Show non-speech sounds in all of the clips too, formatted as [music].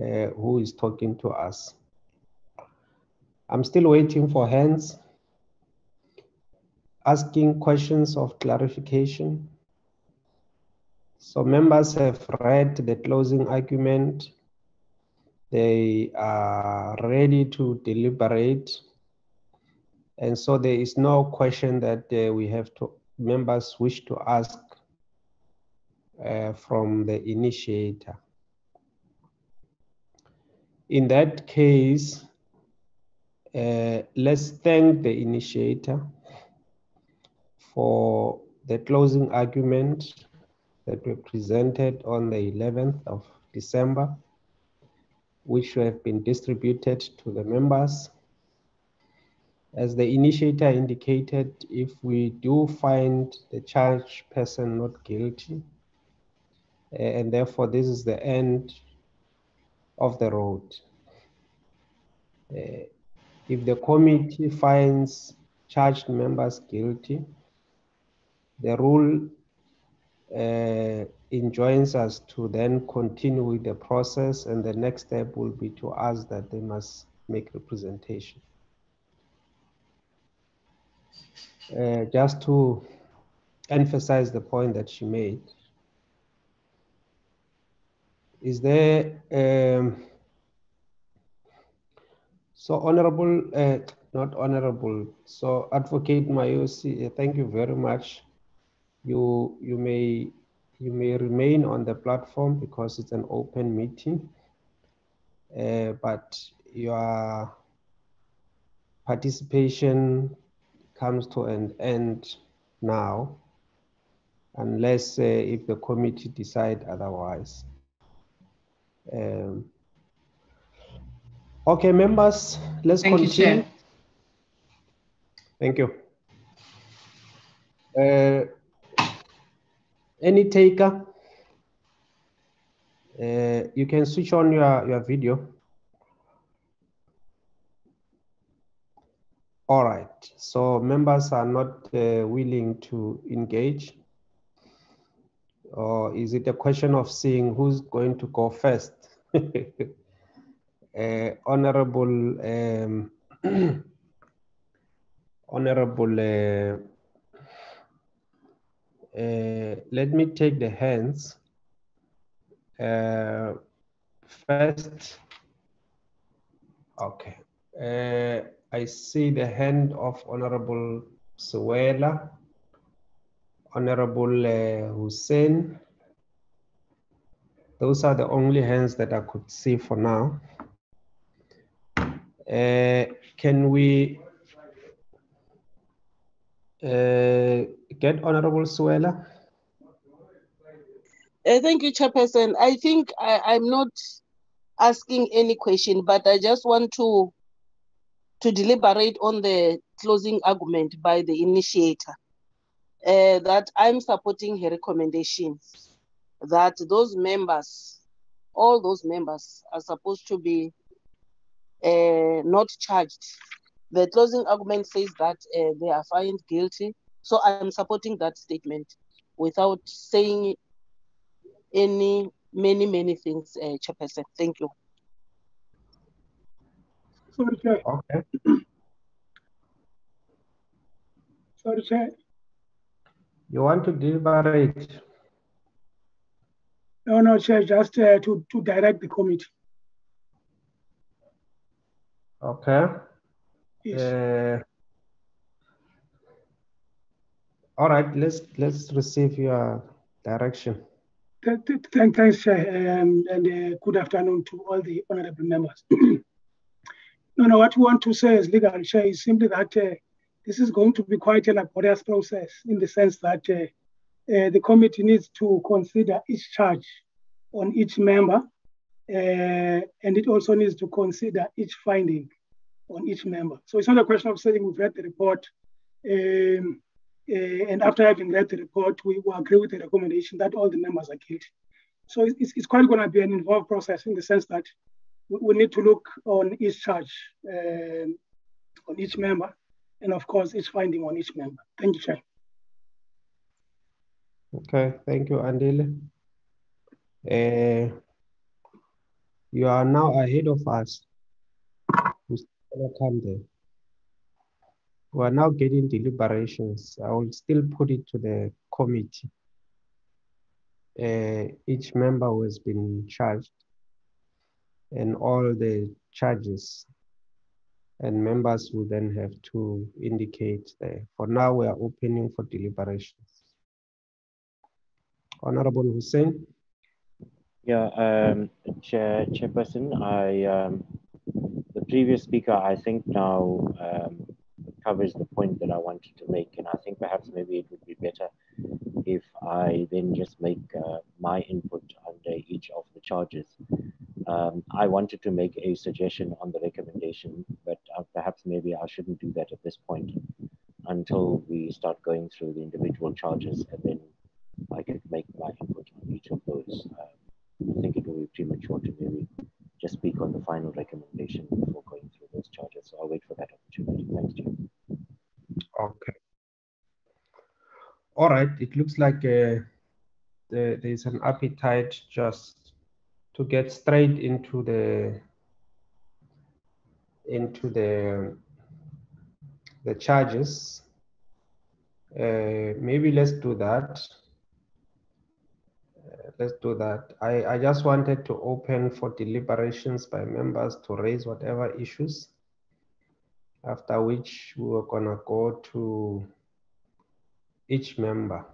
uh, who is talking to us. I'm still waiting for hands asking questions of clarification. So members have read the closing argument. They are ready to deliberate. And so there is no question that uh, we have to, members wish to ask uh, from the initiator. In that case, uh, let's thank the initiator for the closing argument that we presented on the 11th of December, which have been distributed to the members. As the initiator indicated, if we do find the charged person not guilty, and therefore this is the end of the road. Uh, if the committee finds charged members guilty, the rule uh, enjoins us to then continue with the process and the next step will be to ask that they must make representation. Uh, just to emphasize the point that she made, is there, um, so honorable, uh, not honorable, so Advocate Mayosi, uh, thank you very much. You, you may you may remain on the platform because it's an open meeting, uh, but your participation comes to an end now, unless uh, if the committee decide otherwise. Um, okay, members, let's Thank continue. You, Thank you. Uh, any taker? Uh, you can switch on your, your video. All right, so members are not uh, willing to engage. Or is it a question of seeing who's going to go first? Uh, [laughs] honorable, um, [clears throat] honorable uh, uh, let me take the hands. First, okay. I see the hand of Honorable Suela, Honorable Hussein. Those are the only hands that I could see for now. Uh, can we uh, get Honorable Suela? Uh, thank you, Chairperson. I think I, am not asking any question, but I just want to to deliberate on the closing argument by the initiator uh, that I'm supporting her recommendation that those members, all those members, are supposed to be uh, not charged the closing argument says that uh, they are found guilty. So I'm supporting that statement without saying any, many, many things, uh, Chairperson. Thank you. Sorry, Chair. Okay. Sorry, Chair. You want to deliberate? No, no, Chair, just uh, to, to direct the committee. Okay. Yes. Uh, all right, let's let's receive your direction. Thank, th thanks, Chair, um, and uh, good afternoon to all the honorable members. [clears throat] no, no, what we want to say as legal chair is simply that uh, this is going to be quite a laborious process in the sense that uh, uh the committee needs to consider each charge on each member, uh, and it also needs to consider each finding on each member. So it's not a question of saying we've read the report, um, uh, and after having read the report, we will agree with the recommendation that all the members are guilty. So it's, it's quite going to be an involved process in the sense that we, we need to look on each charge, um, on each member, and of course, each finding on each member. Thank you, Chair. Okay, thank you, Andile. Uh, You are now ahead of us. Who's gonna come there? We are now getting deliberations. I will still put it to the committee. Uh, each member who has been charged and all the charges and members will then have to indicate there. For now, we are opening for deliberations. Honorable Hussein. Yeah, um, Chair, Chairperson, I, um, the previous speaker, I think now um, covers the point that I wanted to make. And I think perhaps maybe it would be better if I then just make uh, my input under each of the charges. Um, I wanted to make a suggestion on the recommendation, but uh, perhaps maybe I shouldn't do that at this point until we start going through the individual charges and then I could make my input on each of those. Um, I think it will be premature to maybe just speak on the final recommendation before going through those charges. So I'll wait for that opportunity. Thanks, Jim. Okay. All right. It looks like uh, the, there's an appetite just to get straight into the into the the charges. Uh, maybe let's do that. Let's do that. I, I just wanted to open for deliberations by members to raise whatever issues after which we are gonna go to each member.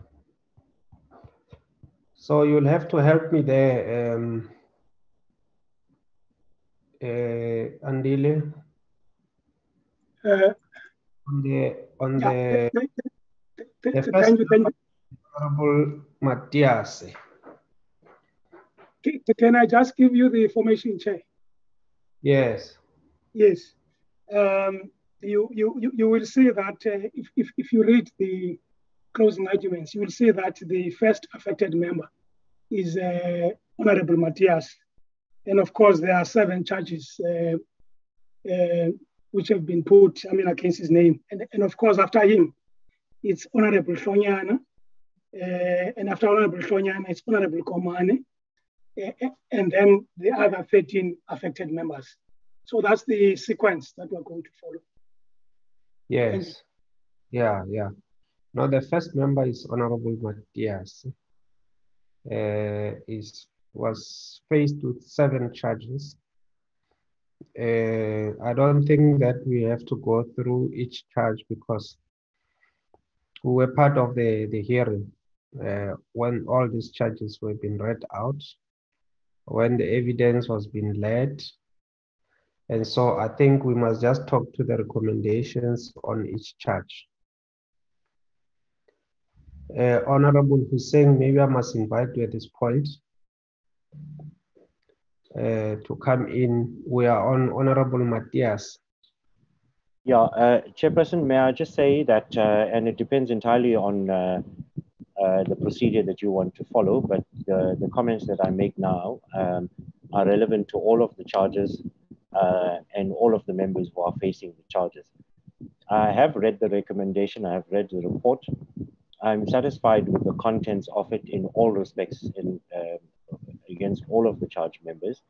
So you'll have to help me there, um, uh, Andile. Uh, on the on yeah, the, the thank first you, thank you. Honorable Matias. Can- Can I just give you the information, Chair? Yes. Yes. Um, you, you, you- will see that uh, if, if, if you read the closing arguments, you will see that the first affected member is uh, Honorable Matiase. And of course, there are seven charges uh, uh, which have been put, I mean, against his name. And, and of course, after him, it's Honorable Hlonyana. Uh, and after Honorable Hlonyana, it's Honorable Komane. And then the other 13 affected members. So that's the sequence that we're going to follow. Yes. Yeah, yeah. Now the first member is Honorable Matiase. Uh, is was faced with seven charges. Uh, I don't think that we have to go through each charge because we were part of the, the hearing uh, when all these charges were being read out, when the evidence was being led. And so I think we must just talk to the recommendations on each charge. Uh, Honorable Hussein, maybe I must invite you at this point uh, to come in. We are on Honorable Matiase. Yeah, uh, Chairperson, may I just say that, uh, and it depends entirely on uh, the procedure that you want to follow, but the, the comments that I make now um, are relevant to all of the charges uh, and all of the members who are facing the charges. I have read the recommendation, I have read the report. I'm satisfied with the contents of it in all respects in, uh, against all of the charge members.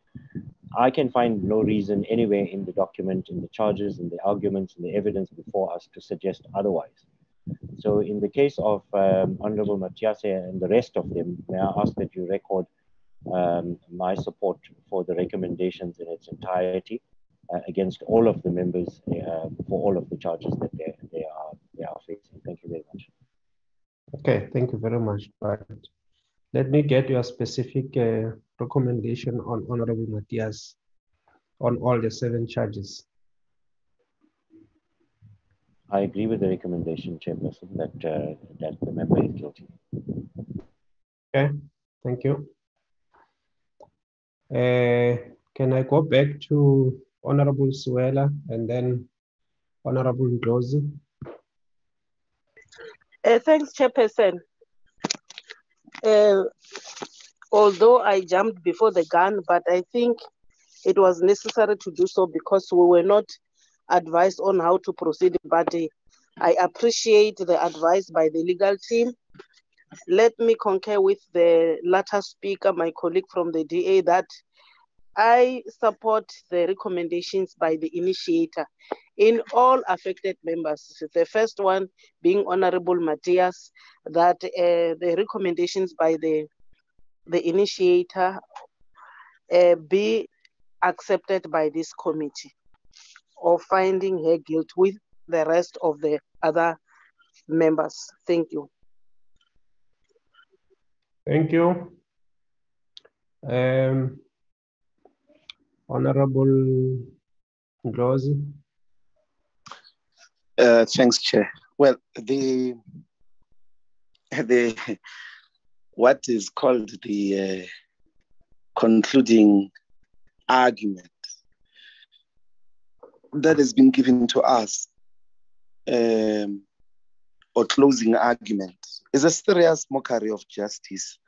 I can find no reason anywhere in the document, in the charges, in the arguments, in the evidence before us to suggest otherwise. So in the case of um, Honorable Matiase and the rest of them, may I ask that you record um, my support for the recommendations in its entirety uh, against all of the members uh, for all of the charges that they, they, are, they are facing. Thank you very much. Okay, thank you very much. But let me get your specific uh, recommendation on Honorable Matiase on all the seven charges. I agree with the recommendation, Chairperson, that, uh, that the member is guilty. Okay, thank you. Uh, can I go back to Honorable Suela and then Honorable Ndlozi? Uh, thanks, Chairperson. Uh, although I jumped before the gun, but I think it was necessary to do so because we were not advised on how to proceed. But uh, I appreciate the advice by the legal team. Let me concur with the latter speaker, my colleague from the DA, that I support the recommendations by the initiator in all affected members. The first one being Honorable Matiase, that uh, the recommendations by the, the initiator uh, be accepted by this committee of finding her guilt with the rest of the other members. Thank you. Thank you. Um, Honorable Ndlozi. Uh, thanks, Chair. Well, the the what is called the uh, concluding argument that has been given to us, um, or closing argument, is a serious mockery of justice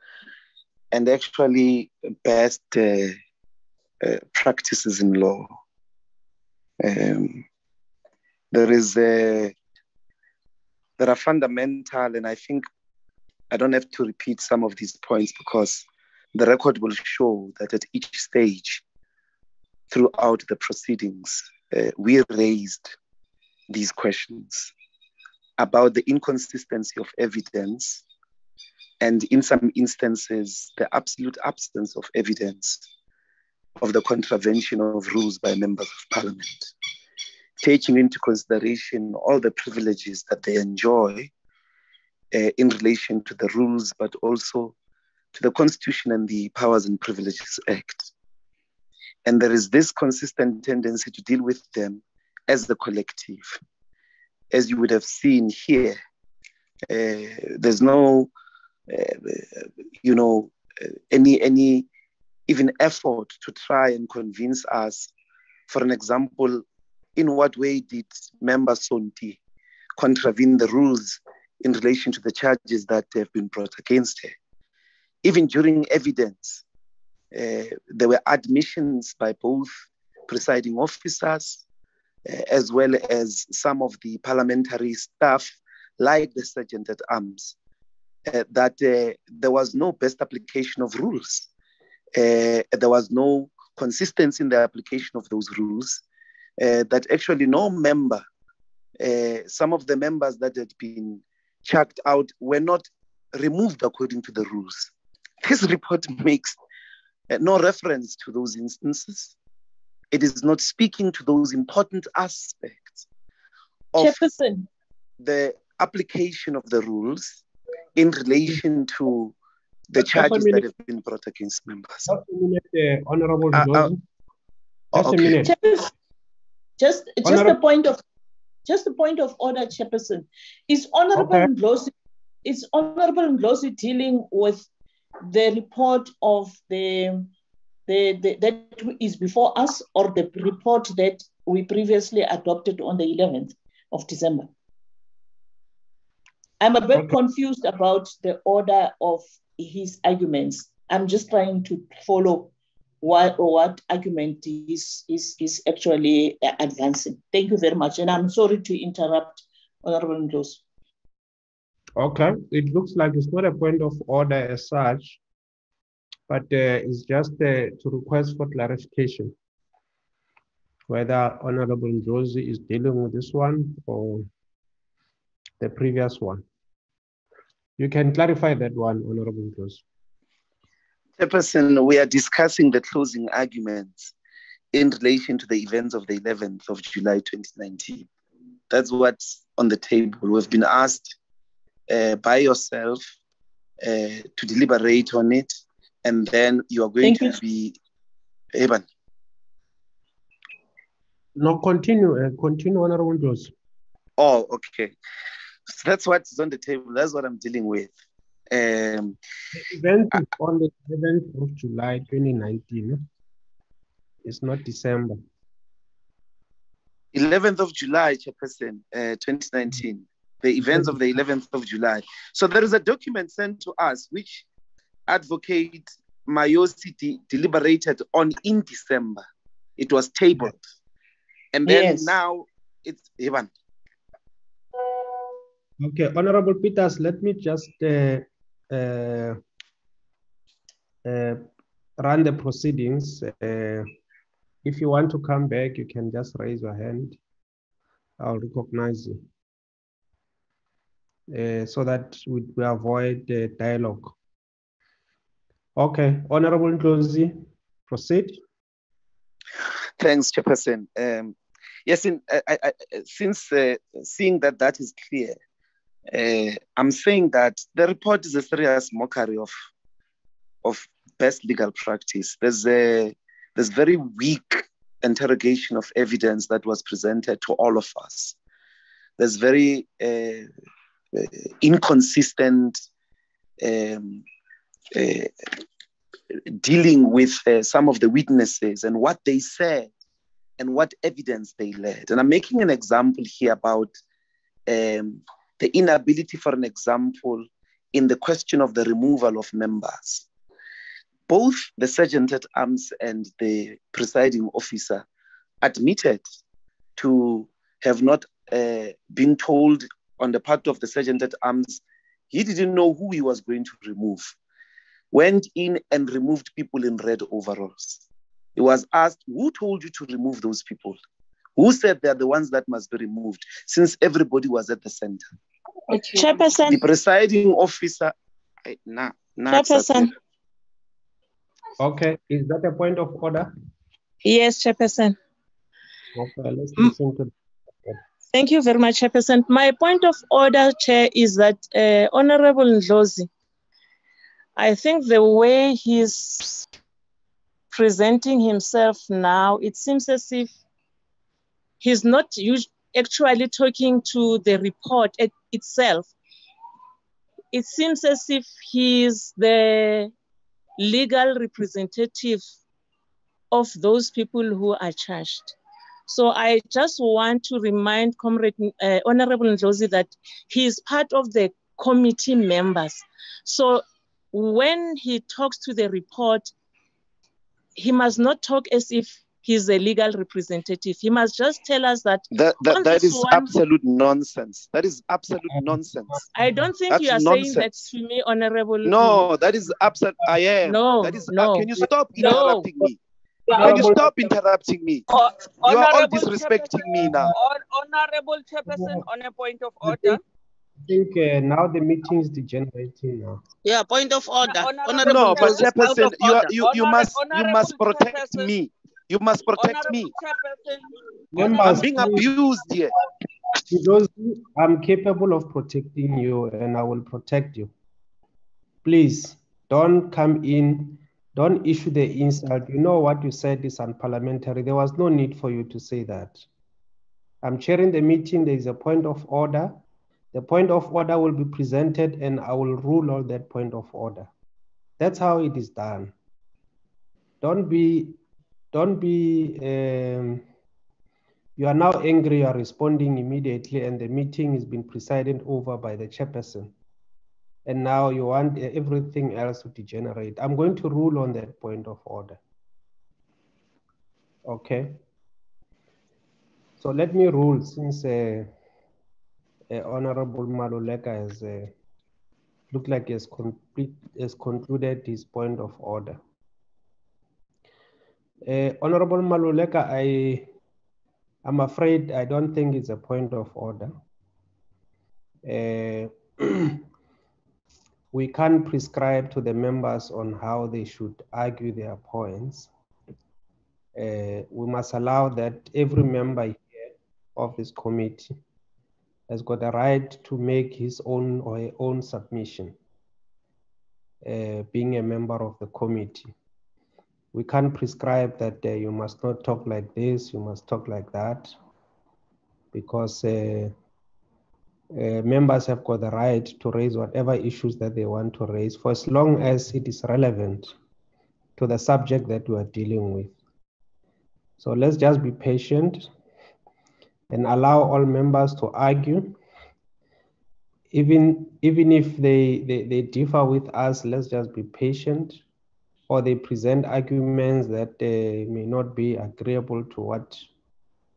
and actually best uh, uh, practices in law. Um, there is a, there are fundamental, and I think I don't have to repeat some of these points because the record will show that at each stage throughout the proceedings, uh, we raised these questions about the inconsistency of evidence and in some instances, the absolute absence of evidence of the contravention of rules by members of parliament, taking into consideration all the privileges that they enjoy uh, in relation to the rules, but also to the Constitution and the Powers and Privileges Act. And there is this consistent tendency to deal with them as the collective. As you would have seen here, uh, there's no, uh, you know, uh, any any even effort to try and convince us. For an example, in what way did Member Sonti contravene the rules in relation to the charges that have been brought against her? Even during evidence, there were admissions by both presiding officers uh, as well as some of the parliamentary staff, like the Sergeant at Arms, uh, that uh, there was no best application of rules uh, there was no consistency in the application of those rules, uh, that actually no member, uh, some of the members that had been chucked out were not removed according to the rules. This [laughs] report makes uh, no reference to those instances. It is not speaking to those important aspects of Jefferson. the application of the rules in relation to the Just charges that have been brought against members. Just a minute, uh, Honorable Uh, uh, Ndlozi. Oh, Just a minute. Jefferson, just just a point of just a point of order, Chairperson. Is Honorable Okay. Ndlozi is Honorable Ndlozi dealing with the report of the, the the that is before us or the report that we previously adopted on the 11th of December? I'm a bit Okay. confused about the order of his arguments. I'm just trying to follow what what argument is is is actually uh, advancing. Thank you very much, and I'm sorry to interrupt, Honorable Ndlozi. Okay, it looks like it's not a point of order as such, but uh, it's just uh, to request for clarification whether Honorable Ndlozi is dealing with this one or the previous one. You can clarify that one, Honorable Ndlozi. Chairperson, we are discussing the closing arguments in relation to the events of the 11th of July 2019. That's what's on the table. We've been asked uh, by yourself uh, to deliberate on it, and then you are going Thank to be. Eban, No, continue, uh, continue, Honorable Ndlozi. oh, okay. So that's what's on the table. That's what I'm dealing with. Um, Event is on the 11th of July 2019. It's not December. 11th of July, Chairperson, uh, 2019, the events of the 11th of July. So there is a document sent to us which Advocate Mayosi de- deliberated on in December. It was tabled. And then Yes. now it's Ivan. Okay, Honorable Peters, let me just uh, uh, uh, run the proceedings. Uh, if you want to come back, you can just raise your hand. I'll recognize you. Uh, so that we, we avoid the dialogue. Okay, Honorable Ndlozi, proceed. Thanks, Chairperson. Um, yes, in, I, I, since uh, seeing that that is clear, uh, I'm saying that the report is a serious mockery of, of best legal practice. There's a there's very weak interrogation of evidence that was presented to all of us. There's very uh inconsistent um, uh, dealing with uh, some of the witnesses and what they said and what evidence they led. And I'm making an example here about um, the inability, for an example, in the question of the removal of members. Both the sergeant at arms and the presiding officer admitted to have not uh, been told on the part of the sergeant at arms he didn't know who he was going to remove. Went in and removed people in red overalls. He was asked, Who told you to remove those people? Who said they're the ones that must be removed since everybody was at the center? Chairperson. The presiding officer. Nah, nah, Chairperson. Okay, is that a point of order? Yes, Chairperson. Okay, let's listen to. Thank you very much, Chairperson. My point of order, Chair, is that uh, Honorable Ndlozi, I think the way he's presenting himself now, it seems as if he's not actually talking to the report it, itself. It seems as if he's the legal representative of those people who are charged. So I just want to remind Comrade uh, Honorable Ndlozi that he is part of the committee members. So when he talks to the report, he must not talk as if he's a legal representative. He must just tell us that. That, that, that is one, absolute nonsense. That is absolute nonsense. I don't think That's you are nonsense. saying that to me, Honorable. No, that is absolute. I am. No, that is, no. Uh, can you stop interrupting no. me? Can you stop interrupting me? Uh, you are all disrespecting me now. Honorable Chairperson, on a point of order. I think uh, now the meeting is degenerating now. Yeah, point of order. Honorable no, but Chairperson, you, are, you, you must you must protect me. You must protect me. I'm being abused here. Because I'm capable of protecting you and I will protect you. Please don't come in, don't issue the insult. You know what you said is unparliamentary. There was no need for you to say that. I'm chairing the meeting. There is a point of order. The point of order will be presented and I will rule on that point of order. That's how it is done. Don't be, don't be, um, you are now angry, you are responding immediately and the meeting has been presided over by the chairperson. And now you want everything else to degenerate. I'm going to rule on that point of order. Okay. So let me rule since uh, uh, Honorable Maluleka has uh, looked like he has, complete, has concluded his point of order. Uh, Honorable Maluleka, I am afraid I don't think it's a point of order. Uh, [clears throat] we can't prescribe to the members on how they should argue their points. Uh, we must allow that every member here of this committee has got a right to make his own or her own submission, uh, being a member of the committee. We can't prescribe that uh, you must not talk like this, you must talk like that, because uh, members have got the right to raise whatever issues that they want to raise for as long as it is relevant to the subject that we are dealing with. So let's just be patient and allow all members to argue. Even, even if they, they, they differ with us, let's just be patient or they present arguments that uh, may not be agreeable to what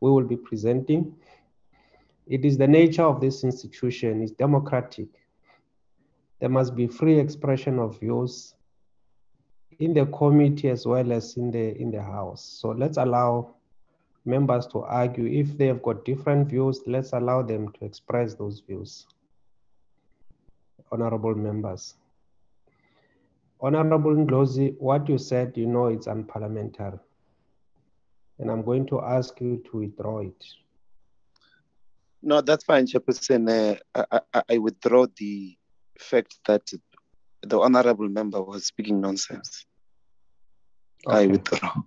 we will be presenting. It is the nature of this institution, it's democratic. There must be free expression of views in the committee as well as in the in the house. So let's allow members to argue. If they have got different views, let's allow them to express those views. Honorable members. Honorable Ndlozi, what you said, you know it's unparliamentary. And I'm going to ask you to withdraw it. No, that's fine, Chairperson. Uh, I, I, I withdraw the fact that the honorable member was speaking nonsense. I withdraw.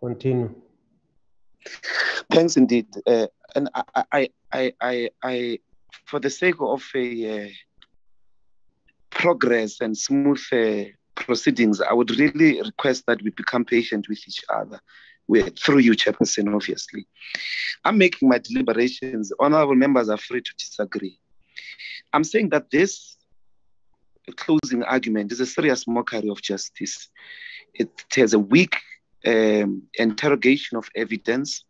Continue. Thanks indeed. Uh, and I, I, I, I, I, for the sake of a uh, progress and smooth uh, proceedings, I would really request that we become patient with each other. We're, through you, Chairperson, obviously. I'm making my deliberations. Honorable members are free to disagree. I'm saying that this closing argument is a serious mockery of justice. It has a weak um, interrogation of evidence.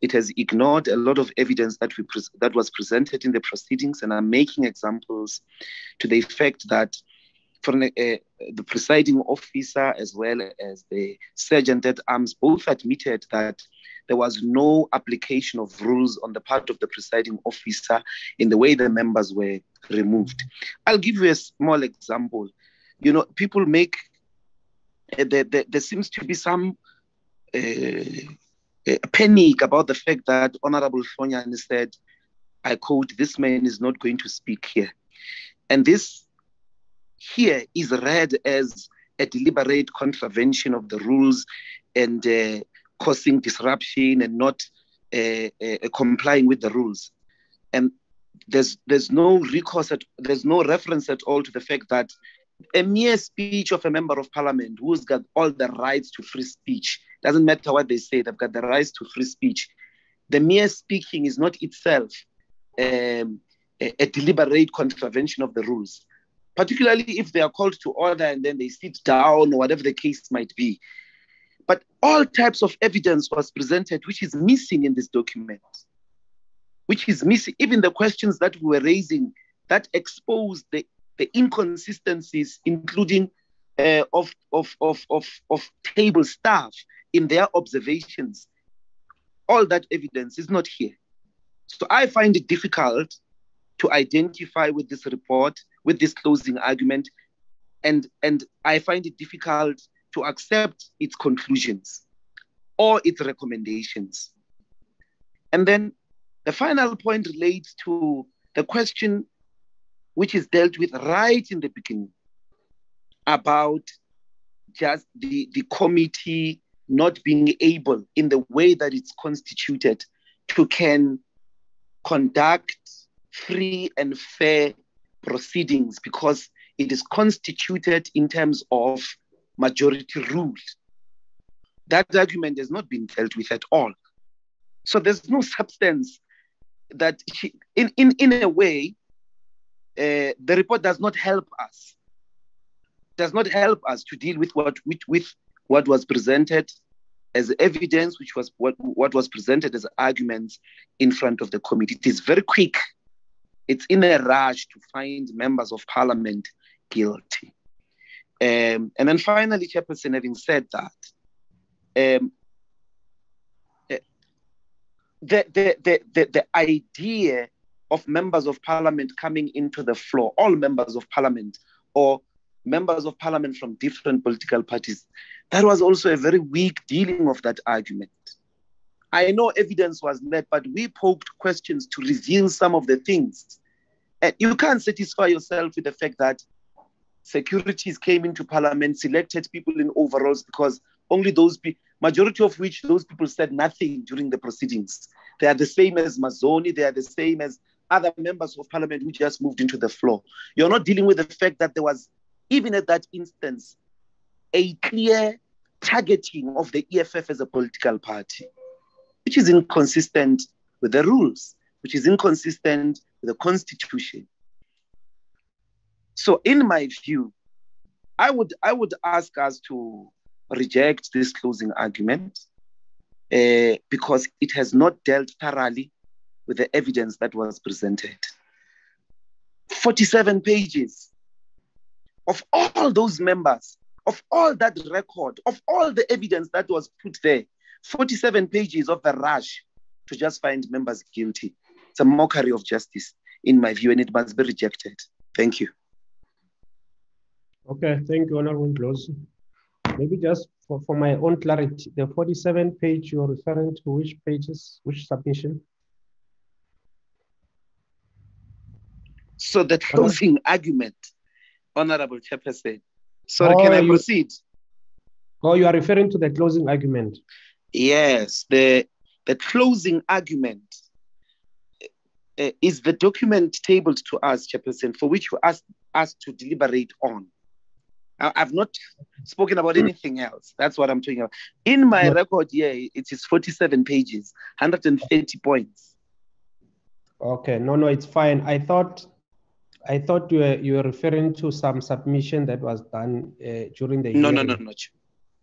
It has ignored a lot of evidence that we that was presented in the proceedings, and I'm making examples to the effect that for an, uh, the presiding officer as well as the sergeant at arms both admitted that there was no application of rules on the part of the presiding officer in the way the members were removed. I'll give you a small example. You know, people make uh, there, there, there seems to be some uh, panic about the fact that Honorable Hlonyana said, I quote, this man is not going to speak here. And this here is read as a deliberate contravention of the rules and uh, causing disruption and not uh, uh, complying with the rules. And there's there's no recourse at there's no reference at all to the fact that a mere speech of a member of parliament who's got all the rights to free speech doesn't matter what they say they've got the rights to free speech the mere speaking is not itself um, a, a deliberate contravention of the rules particularly if they are called to order and then they sit down or whatever the case might be but all types of evidence was presented which is missing in this document which is missing even the questions that we were raising that exposed the the inconsistencies, including uh, of, of, of, of, of table staff in their observations. All that evidence is not here. So I find it difficult to identify with this report, with this closing argument, and, and I find it difficult to accept its conclusions or its recommendations. And then the final point relates to the question which is dealt with right in the beginning about just the, the committee not being able in the way that it's constituted to can conduct free and fair proceedings because it is constituted in terms of majority rule. That argument has not been dealt with at all. So there's no substance that she, in, in, in a way, uh, the report does not help us does not help us to deal with what with, with what was presented as evidence which was what, what was presented as arguments in front of the committee it is very quick it's in a rush to find members of parliament guilty um, and then finally chairperson having said that um, the, the, the, the, the idea of members of parliament coming into the floor, all members of parliament or members of parliament from different political parties, that was also a very weak dealing of that argument. I know evidence was met, but we poked questions to reveal some of the things. And you can't satisfy yourself with the fact that securities came into parliament, selected people in overalls because only those people, majority of which those people said nothing during the proceedings. They are the same as Mazzone, they are the same as other members of parliament who just moved into the floor. You're not dealing with the fact that there was, even at that instance, a clear targeting of the EFF as a political party, which is inconsistent with the rules, which is inconsistent the constitution. So, in my view, I would I would ask us to reject this closing argument uh, because it has not dealt thoroughly with the evidence that was presented. 47 pages of all those members of all that record, of all the evidence that was put there, 47 pages of the rush to just find members guilty. It's a mockery of justice, in my view, and it must be rejected. Thank you. Okay, thank you, Honorable Ndlozi. Maybe just for, for my own clarity, the 47 page you're referring to which pages, which submission? So the closing argument, Honorable Chairperson. Sorry, oh, can Oh, I you- proceed? Oh, you are referring to the closing argument. Yes, the the closing argument uh, is the document tabled to us, Chairperson, for which you asked us to deliberate on. I, have not spoken about anything else. That's what I'm talking about. In my Yeah. record here, it is 47 pages, 130 points. Okay, no, no, it's fine. I thought, I thought you were you were referring to some submission that was done uh, during the No, no, no, hearing.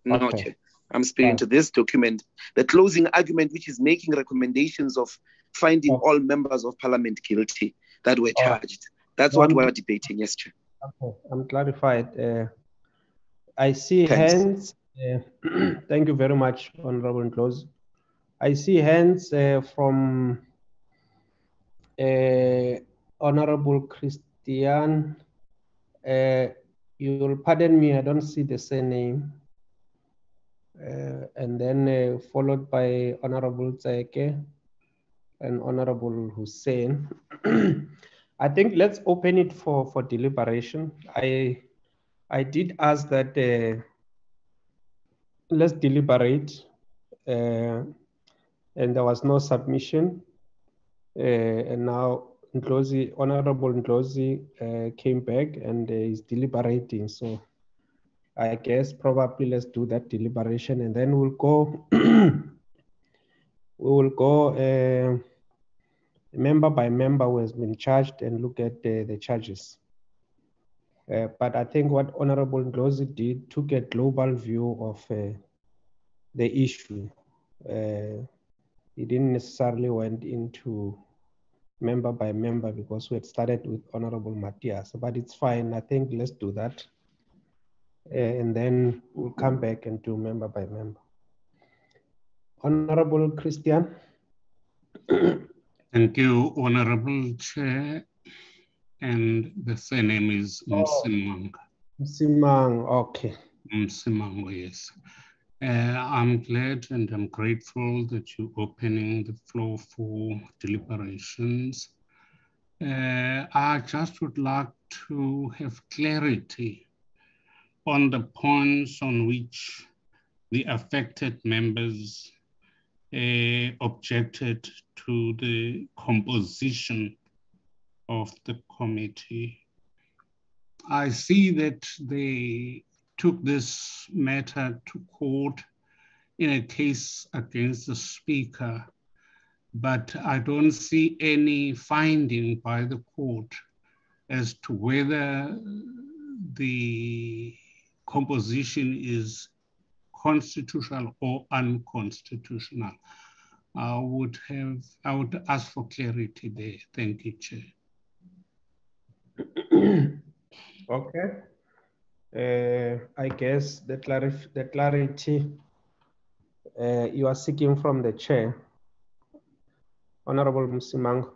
no, No, Okay. I'm speaking Fine. to this document, the closing argument, which is making recommendations of finding Okay. all members of parliament guilty that were charged. That's what One- we're debating, yes, Chair. Okay, I'm clarified. Uh, I see Thanks. hands. Uh, [clears throat] thank you very much, Honorable Ndlozi. I see hands uh, from uh, Honorable Christian. Uh, you'll pardon me, I don't see the surname. Uh, and then uh, followed by Honorable Tseke and Honorable Hussein. [clears throat] I think let's open it for, for deliberation. I I did ask that uh, let's deliberate, uh, and there was no submission. Uh, and now Ndlozi, Honorable Ndlozi uh, came back and uh, is deliberating. So I guess probably let's do that deliberation and then we'll go, [clears throat] we will go uh, member by member who has been charged and look at uh, the charges. Uh, but I think what Honorable Ndlozi did took a global view of uh, the issue. Uh, he didn't necessarily went into member by member because we had started with Honorable Matiase, but it's fine. I think let's do that. Uh, and then we'll come back and do member by member. Honorable Christian. Thank you, Honorable Chair. And the surname is Oh. Msimang. Okay. Msimang, yes. Uh, I'm glad and I'm grateful that you're opening the floor for deliberations. Uh, I just would like to have clarity on the points on which the affected members uh, objected to the composition of the committee. I see that they took this matter to court in a case against the speaker, but I don't see any finding by the court as to whether the composition is constitutional or unconstitutional. I would have, I would ask for clarity there. Thank you, Chair. [clears throat] Okay. Uh, I guess the, clarif- the clarity uh, you are seeking from the chair, Honorable Msimang.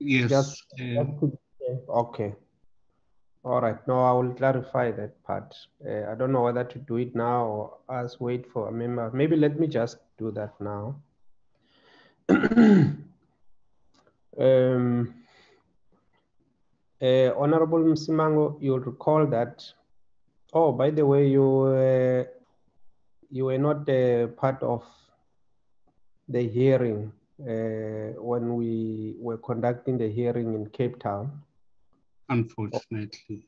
Yes. Just- uh, Okay. All right. No, I will clarify that part. Uh, I don't know whether to do it now or as wait for a member. Maybe let me just do that now. [clears throat] um, uh, Honorable Msimang, you'll recall that. Oh, by the way, you uh, you were not uh, part of the hearing uh, when we were conducting the hearing in Cape Town. Unfortunately.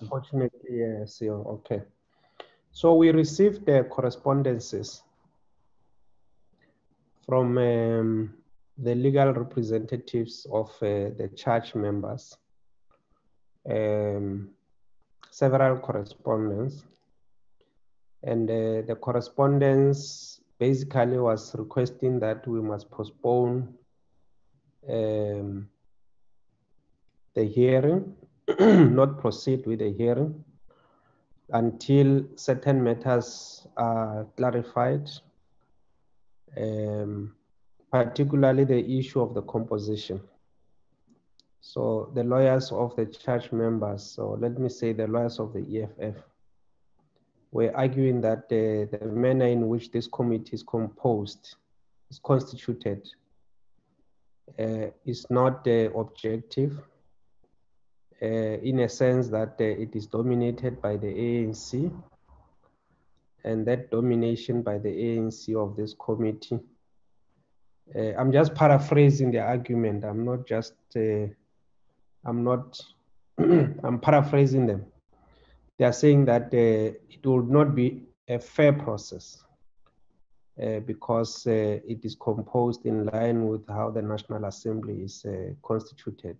Unfortunately, yes. Okay. So we received the correspondences from um, the legal representatives of uh, the church members. Um, several correspondence. And uh, the correspondence basically was requesting that we must postpone um, the hearing [clears throat] not proceed with the hearing until certain matters are clarified, um, particularly the issue of the composition. So the lawyers of the church members, so let me say the lawyers of the EFF, were arguing that the, manner in which this committee is composed, is constituted, uh, is not uh, objective in a sense that uh, it is dominated by the ANC and that domination by the ANC of this committee. Uh, I'm just paraphrasing the argument. I'm not just, uh, I'm not, [clears throat] I'm paraphrasing them. They are saying that uh, it will not be a fair process uh, because uh, it is composed in line with how the National Assembly is uh, constituted,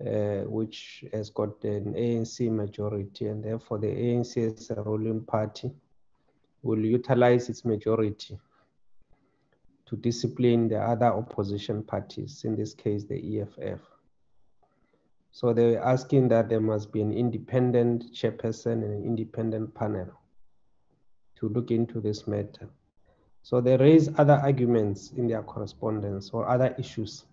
uh, which has got an ANC majority, and therefore the ANC as a ruling party will utilize its majority to discipline the other opposition parties, in this case, the EFF. So they're asking that there must be an independent chairperson and an independent panel to look into this matter. So they raise other arguments in their correspondence or other issues.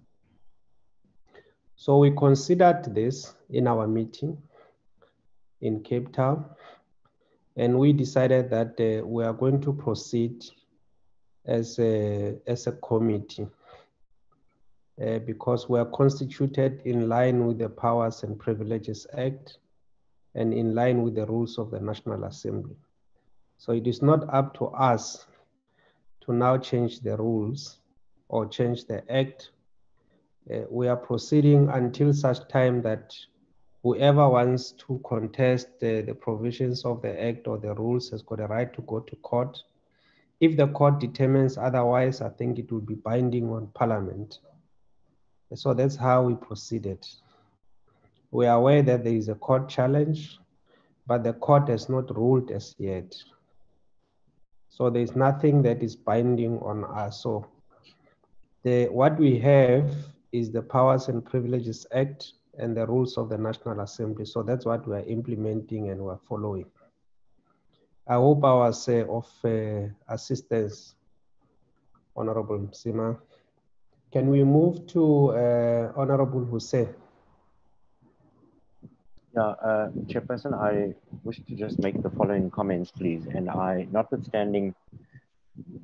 So we considered this in our meeting in Cape Town, and we decided that uh, we are going to proceed as a, as a committee uh, because we are constituted in line with the Powers and Privileges Act and in line with the rules of the National Assembly. So it is not up to us to now change the rules or change the act. Uh, we are proceeding until such time that whoever wants to contest the, the provisions of the act or the rules has got a right to go to court. If the court determines otherwise, I think it will be binding on parliament. So that's how we proceeded. We are aware that there is a court challenge, but the court has not ruled as yet. So there's nothing that is binding on us. So the, what we have is the Powers and Privileges Act and the rules of the National Assembly. So that's what we are implementing and we're following. I hope I was uh, of uh, assistance, Honorable Sima. Can we move to uh, Honorable Hussein? Yeah, uh, Chairperson, I wish to just make the following comments, please. And I, notwithstanding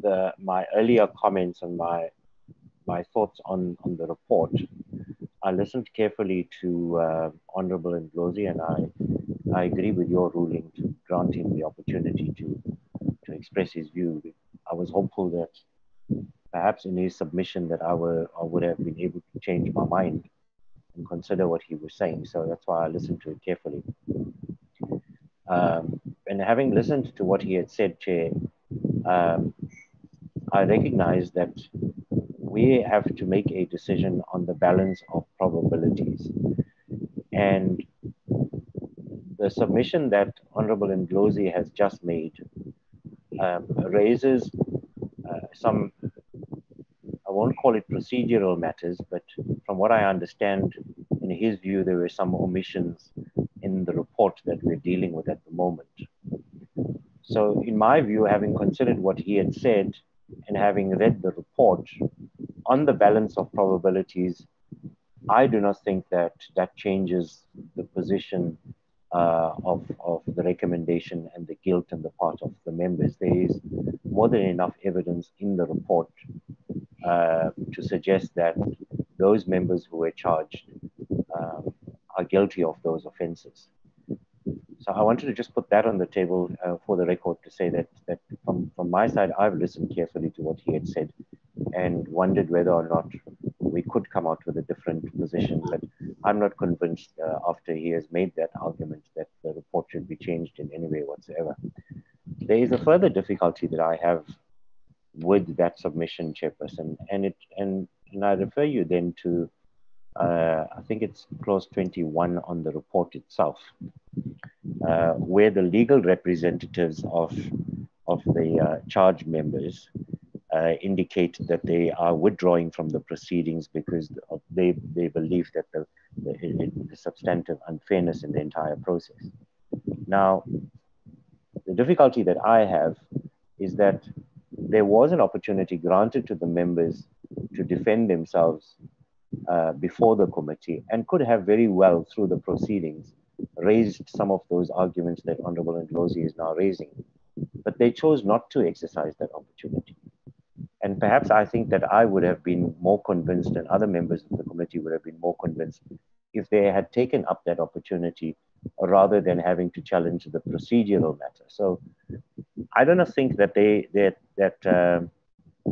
the my earlier comments and my my thoughts on on the report, I listened carefully to uh, Honorable Ndlozi, and I I agree with your ruling to grant him the opportunity to to express his view. I was hopeful that perhaps in his submission that I, were, I would have been able to change my mind and consider what he was saying. So that's why I listened to it carefully. Um, and having listened to what he had said, Chair, um, I recognize that we have to make a decision on the balance of probabilities. And the submission that Honorable Ndlozi has just made um, raises uh, some I won't call it procedural matters, but from what I understand, in his view, there were some omissions in the report that we're dealing with at the moment. So, in my view, having considered what he had said and having read the report on the balance of probabilities, I do not think that that changes the position uh, of, of the recommendation and the guilt on the part of the members. There is more than enough evidence in the report uh, to suggest that those members who were charged um, are guilty of those offenses. So I wanted to just put that on the table uh, for the record to say that, that from, from my side, I've listened carefully to what he had said and wondered whether or not we could come out with a different position. But I'm not convinced uh, after he has made that argument that the report should be changed in any way whatsoever. There is a further difficulty that I have with that submission, Chairperson, and it and, and I refer you then to uh, I think it's clause 21 on the report itself, uh, where the legal representatives of of the uh, charge members uh, indicate that they are withdrawing from the proceedings because they, they believe that the the, the substantive unfairness in the entire process. Now, the difficulty that I have is that there was an opportunity granted to the members to defend themselves uh, before the committee and could have very well, through the proceedings, raised some of those arguments that Honorable Ndlozi is now raising. But they chose not to exercise that opportunity. And perhaps I think that I would have been more convinced, and other members of the committee would have been more convinced if they had taken up that opportunity rather than having to challenge the procedural matter. So I don't think that they that that uh,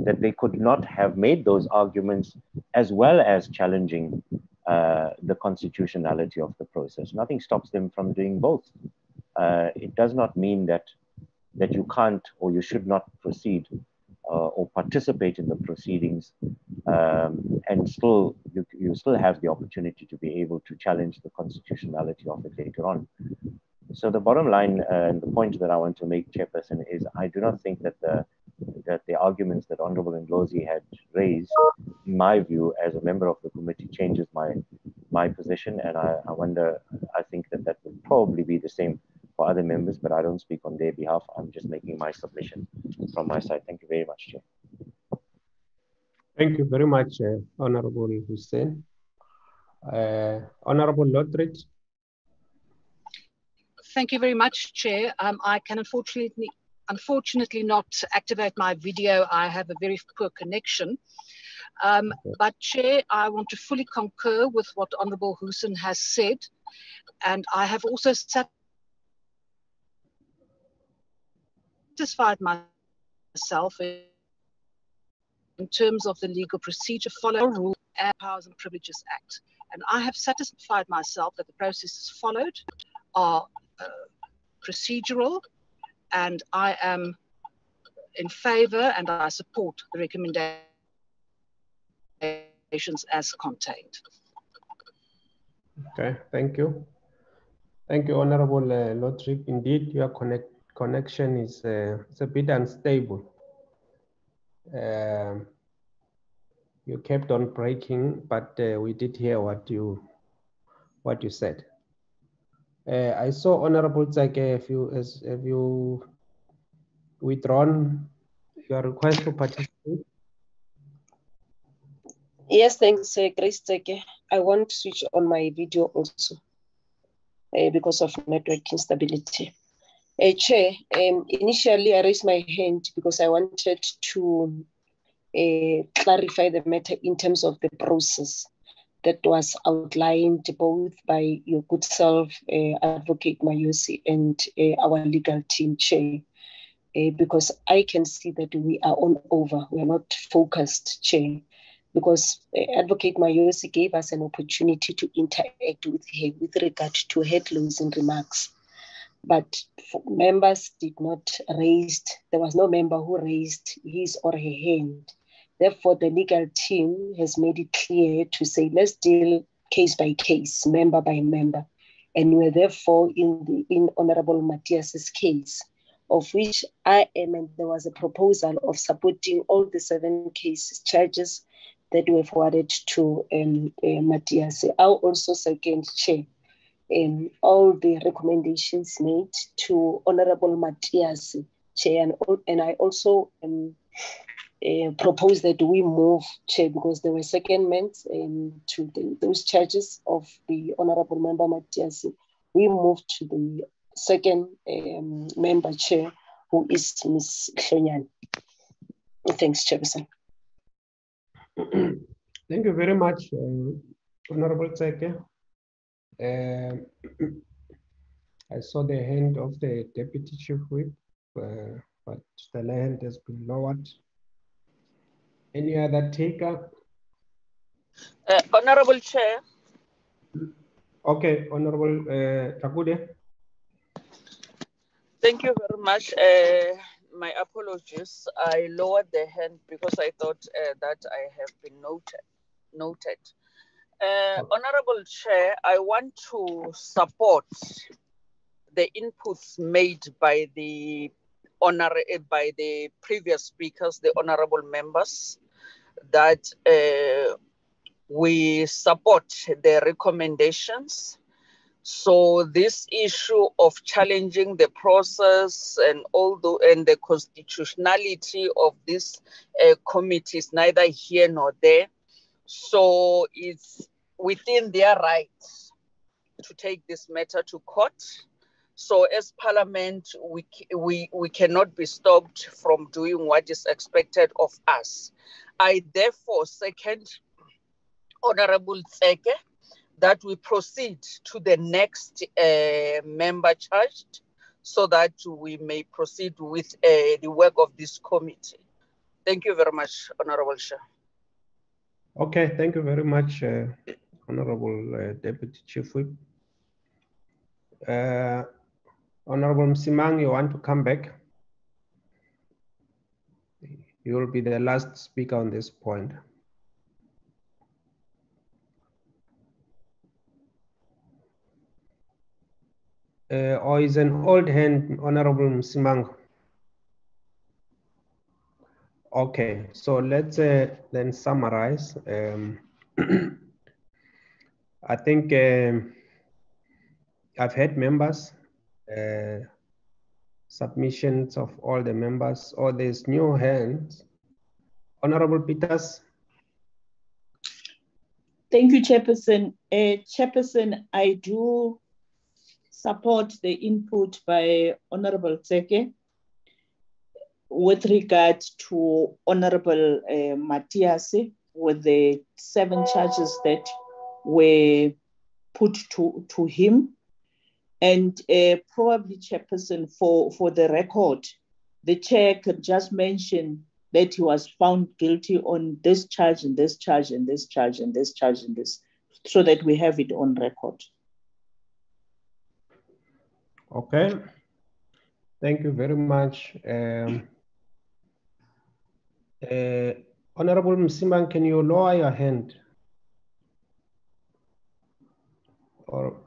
that they could not have made those arguments as well as challenging uh, the constitutionality of the process. Nothing stops them from doing both. Uh, it does not mean that that you can't or you should not proceed or participate in the proceedings um, and still you, you still have the opportunity to be able to challenge the constitutionality of it later on. So the bottom line uh, and the point that I want to make, Chairperson, is I do not think that the that the arguments that Honorable Ndlozi had raised, in my view, as a member of the committee, changes my my position, and I, I wonder. I think that that would probably be the same for other members, but I don't speak on their behalf. I'm just making my submission from my side. Thank you very much, Chair. Thank you very much, uh, Honorable Hussein. Uh, Honorable Lotriet. Thank you very much, Chair. Um, I can unfortunately, unfortunately not activate my video. I have a very poor connection. Um, but Chair, I want to fully concur with what Honorable Hussein has said. And I have also sat satisfied myself in terms of the legal procedure follow rule and powers and privileges act. And i have satisfied myself that the processes followed are uh, procedural and i am in favor and i support the recommendations as contained. Okay thank you. Thank you honorable uh, Lotriet. indeed you are connect connection is uh, it's a bit unstable. Um, you kept on breaking, but uh, we did hear what you what you said. Uh, I saw Honorable Tseke, if you as have you withdrawn your request to participate? Yes, thanks, uh, Grace Tseke. I want to switch on my video also uh, because of network instability. Uh, Chair, um, initially I raised my hand because I wanted to uh, clarify the matter in terms of the process that was outlined both by your good self, uh, Advocate Mayosi, and our legal team chair. Because I can see that we are on over, we are not focused, chair. Because Advocate Mayosi gave us an opportunity to interact with her with regard to her closing remarks but members did not raise, there was no member who raised his or her hand. Therefore, the legal team has made it clear to say, let's deal case by case, member by member. And we're therefore in the in Honorable Matiase's case, of which I am, and there was a proposal of supporting all the seven case charges that were forwarded to um, uh, Matiase. I'll also second chair um, all the recommendations made to Honorable Matiase, Chair, and, and I also um, uh, propose that we move, Chair, because there were secondments um, to the, those charges of the Honorable Member Matiase. We move to the second um, member, Chair, who is Ms. Shonyan. Thanks, Chairperson. [clears throat] Thank you very much, uh, Honorable Secretary. Um, [clears throat] I saw the hand of the deputy chief whip, uh, but the hand has been lowered. Any other taker? Uh, Honorable Chair. Okay, Honorable uh, Dlakude. Thank you very much. Uh, my apologies. I lowered the hand because I thought uh, that I have been noted. Noted. Uh, Honorable Chair, I want to support the inputs made by the honor by the previous speakers, the honorable members, that uh, we support the recommendations. So this issue of challenging the process and all the and the constitutionality of this uh, committee is neither here nor there. So it's within their rights to take this matter to court. So as Parliament, we, we, we cannot be stopped from doing what is expected of us. I therefore second Honorable Tseke that we proceed to the next uh, member charged so that we may proceed with uh, the work of this committee. Thank you very much, Honorable Chair. Okay, thank you very much, uh, Honorable uh, Deputy Chief Whip. Uh, Honorable Msimang, you want to come back? You will be the last speaker on this point. Uh, or is an old hand, Honorable Msimang? Okay, so let's uh, then summarize. Um, [clears throat] I think um, I've had members, uh, submissions of all the members, or there's new hands. Honorable Peters. Thank you, Chairperson. Uh, Chairperson, I do support the input by Honorable Tseke with regard to Honorable uh, Matiase with the seven charges that were put to, to him. And uh, probably, Chairperson, for, for the record, the chair could just mention that he was found guilty on this charge and this charge and this charge and this charge and this, so that we have it on record. Okay. Thank you very much. Um, uh, Honorable Msimang, can you lower your hand? Or,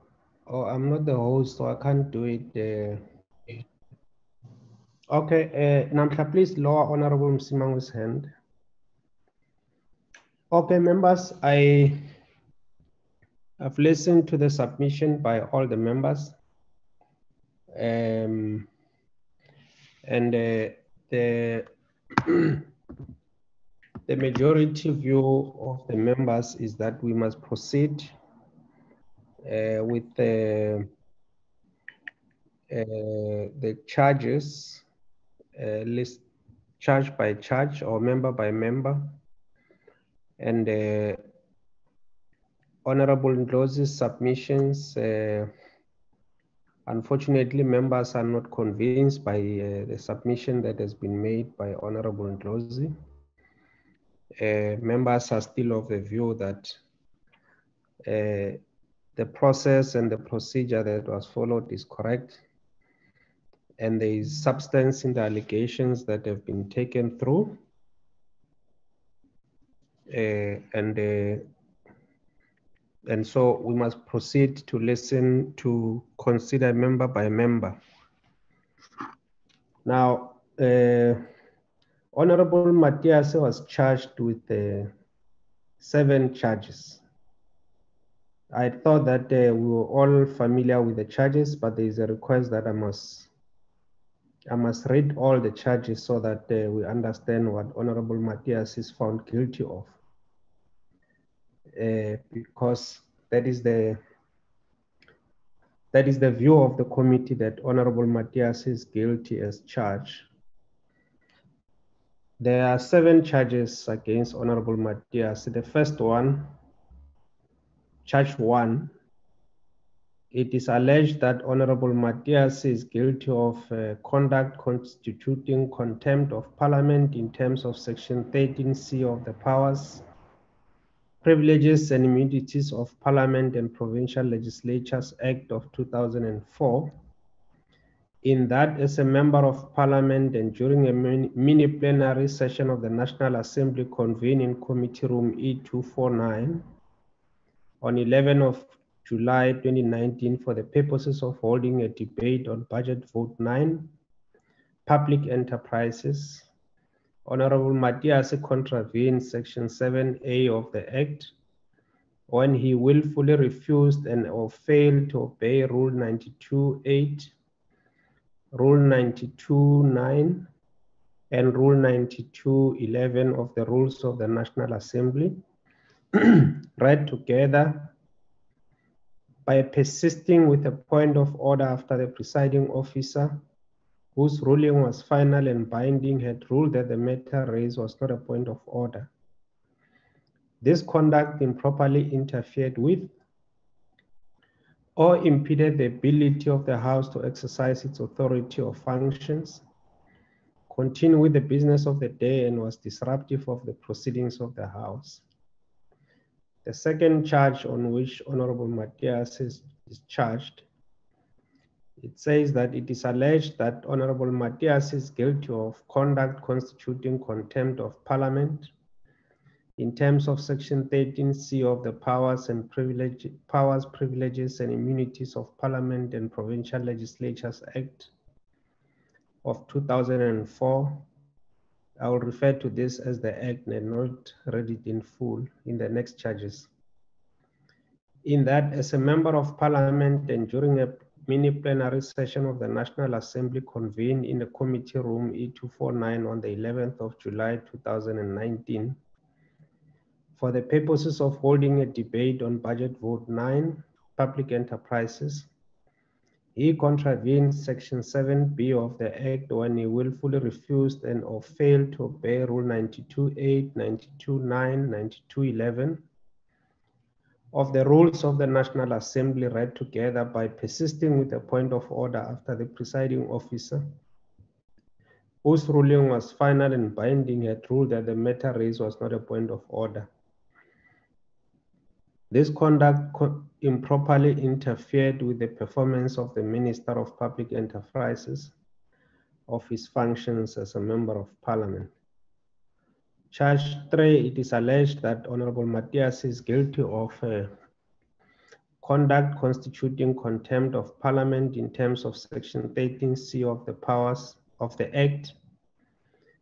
or I'm not the host, so I can't do it. Uh, okay, uh, Namta, please lower Honorable Msimang's hand. Okay, members, I have listened to the submission by all the members. Um, and uh, the [clears throat] the majority view of the members is that we must proceed uh, with the uh, the charges uh, list charge by charge or member by member and uh, honorable Ndlozi's submissions uh, Unfortunately, members are not convinced by uh, the submission that has been made by Honorable Ndlozi. Uh, members are still of the view that uh, the process and the procedure that was followed is correct. And there is substance in the allegations that have been taken through. Uh, and uh, and so we must proceed to listen to consider member by member. Now, uh, Honorable Matiase was charged with uh, seven charges. I thought that uh, we were all familiar with the charges, but there is a request that I must I must read all the charges so that uh, we understand what Honorable Matiase is found guilty of. Uh, because that is the that is the view of the committee that Honorable Matiase is guilty as charged. There are seven charges against Honorable Matiase. The first one, charge one, it is alleged that Honorable Matiase is guilty of uh, conduct constituting contempt of Parliament in terms of Section 13C of the Powers Privileges and Immunities of Parliament and Provincial Legislatures Act of 2004, in that as a member of parliament and during a mini plenary session of the National Assembly convened in committee room E249 on 11 of July 2019 for the purposes of holding a debate on budget vote 9, public enterprises, Honorable Matiase contravened Section 7A of the Act when he willfully refused and or failed to obey Rule 92.8, Rule 92.9, and Rule 92.11 of the Rules of the National Assembly, [clears throat] read together by persisting with a point of order after the presiding officer, whose ruling was final and binding, had ruled that the matter raised was not a point of order. This conduct improperly interfered with or impeded the ability of the House to exercise its authority or functions, continue with the business of the day, and was disruptive of the proceedings of the House. The second charge on which Honorable Matiase is, is charged, it says that it is alleged that Honorable Matiase is guilty of conduct constituting contempt of Parliament in terms of Section 13C of the Powers and Powers, Privileges and Immunities of Parliament and Provincial Legislatures Act of 2004. I will refer to this as the Act and not read it in full in the next charges. In that, as a Member of Parliament and during a mini plenary session of the National Assembly convened in the committee room E249 on the 11th of July 2019, for the purposes of holding a debate on Budget Vote 9, Public Enterprises, he contravened Section 7B of the Act when he willfully refused and or failed to obey Rule 92.8, 92.9, 92.11 of the rules of the National Assembly read together by persisting with a point of order after the presiding officer, whose ruling was final and binding, had ruled that the matter raised was not a point of order. This conduct co improperly interfered with the performance of the Minister of Public Enterprises of his functions as a Member of Parliament. Charge 3, it is alleged that Honorable Matiase is guilty of uh, conduct constituting contempt of Parliament in terms of Section 13C of the powers of the Act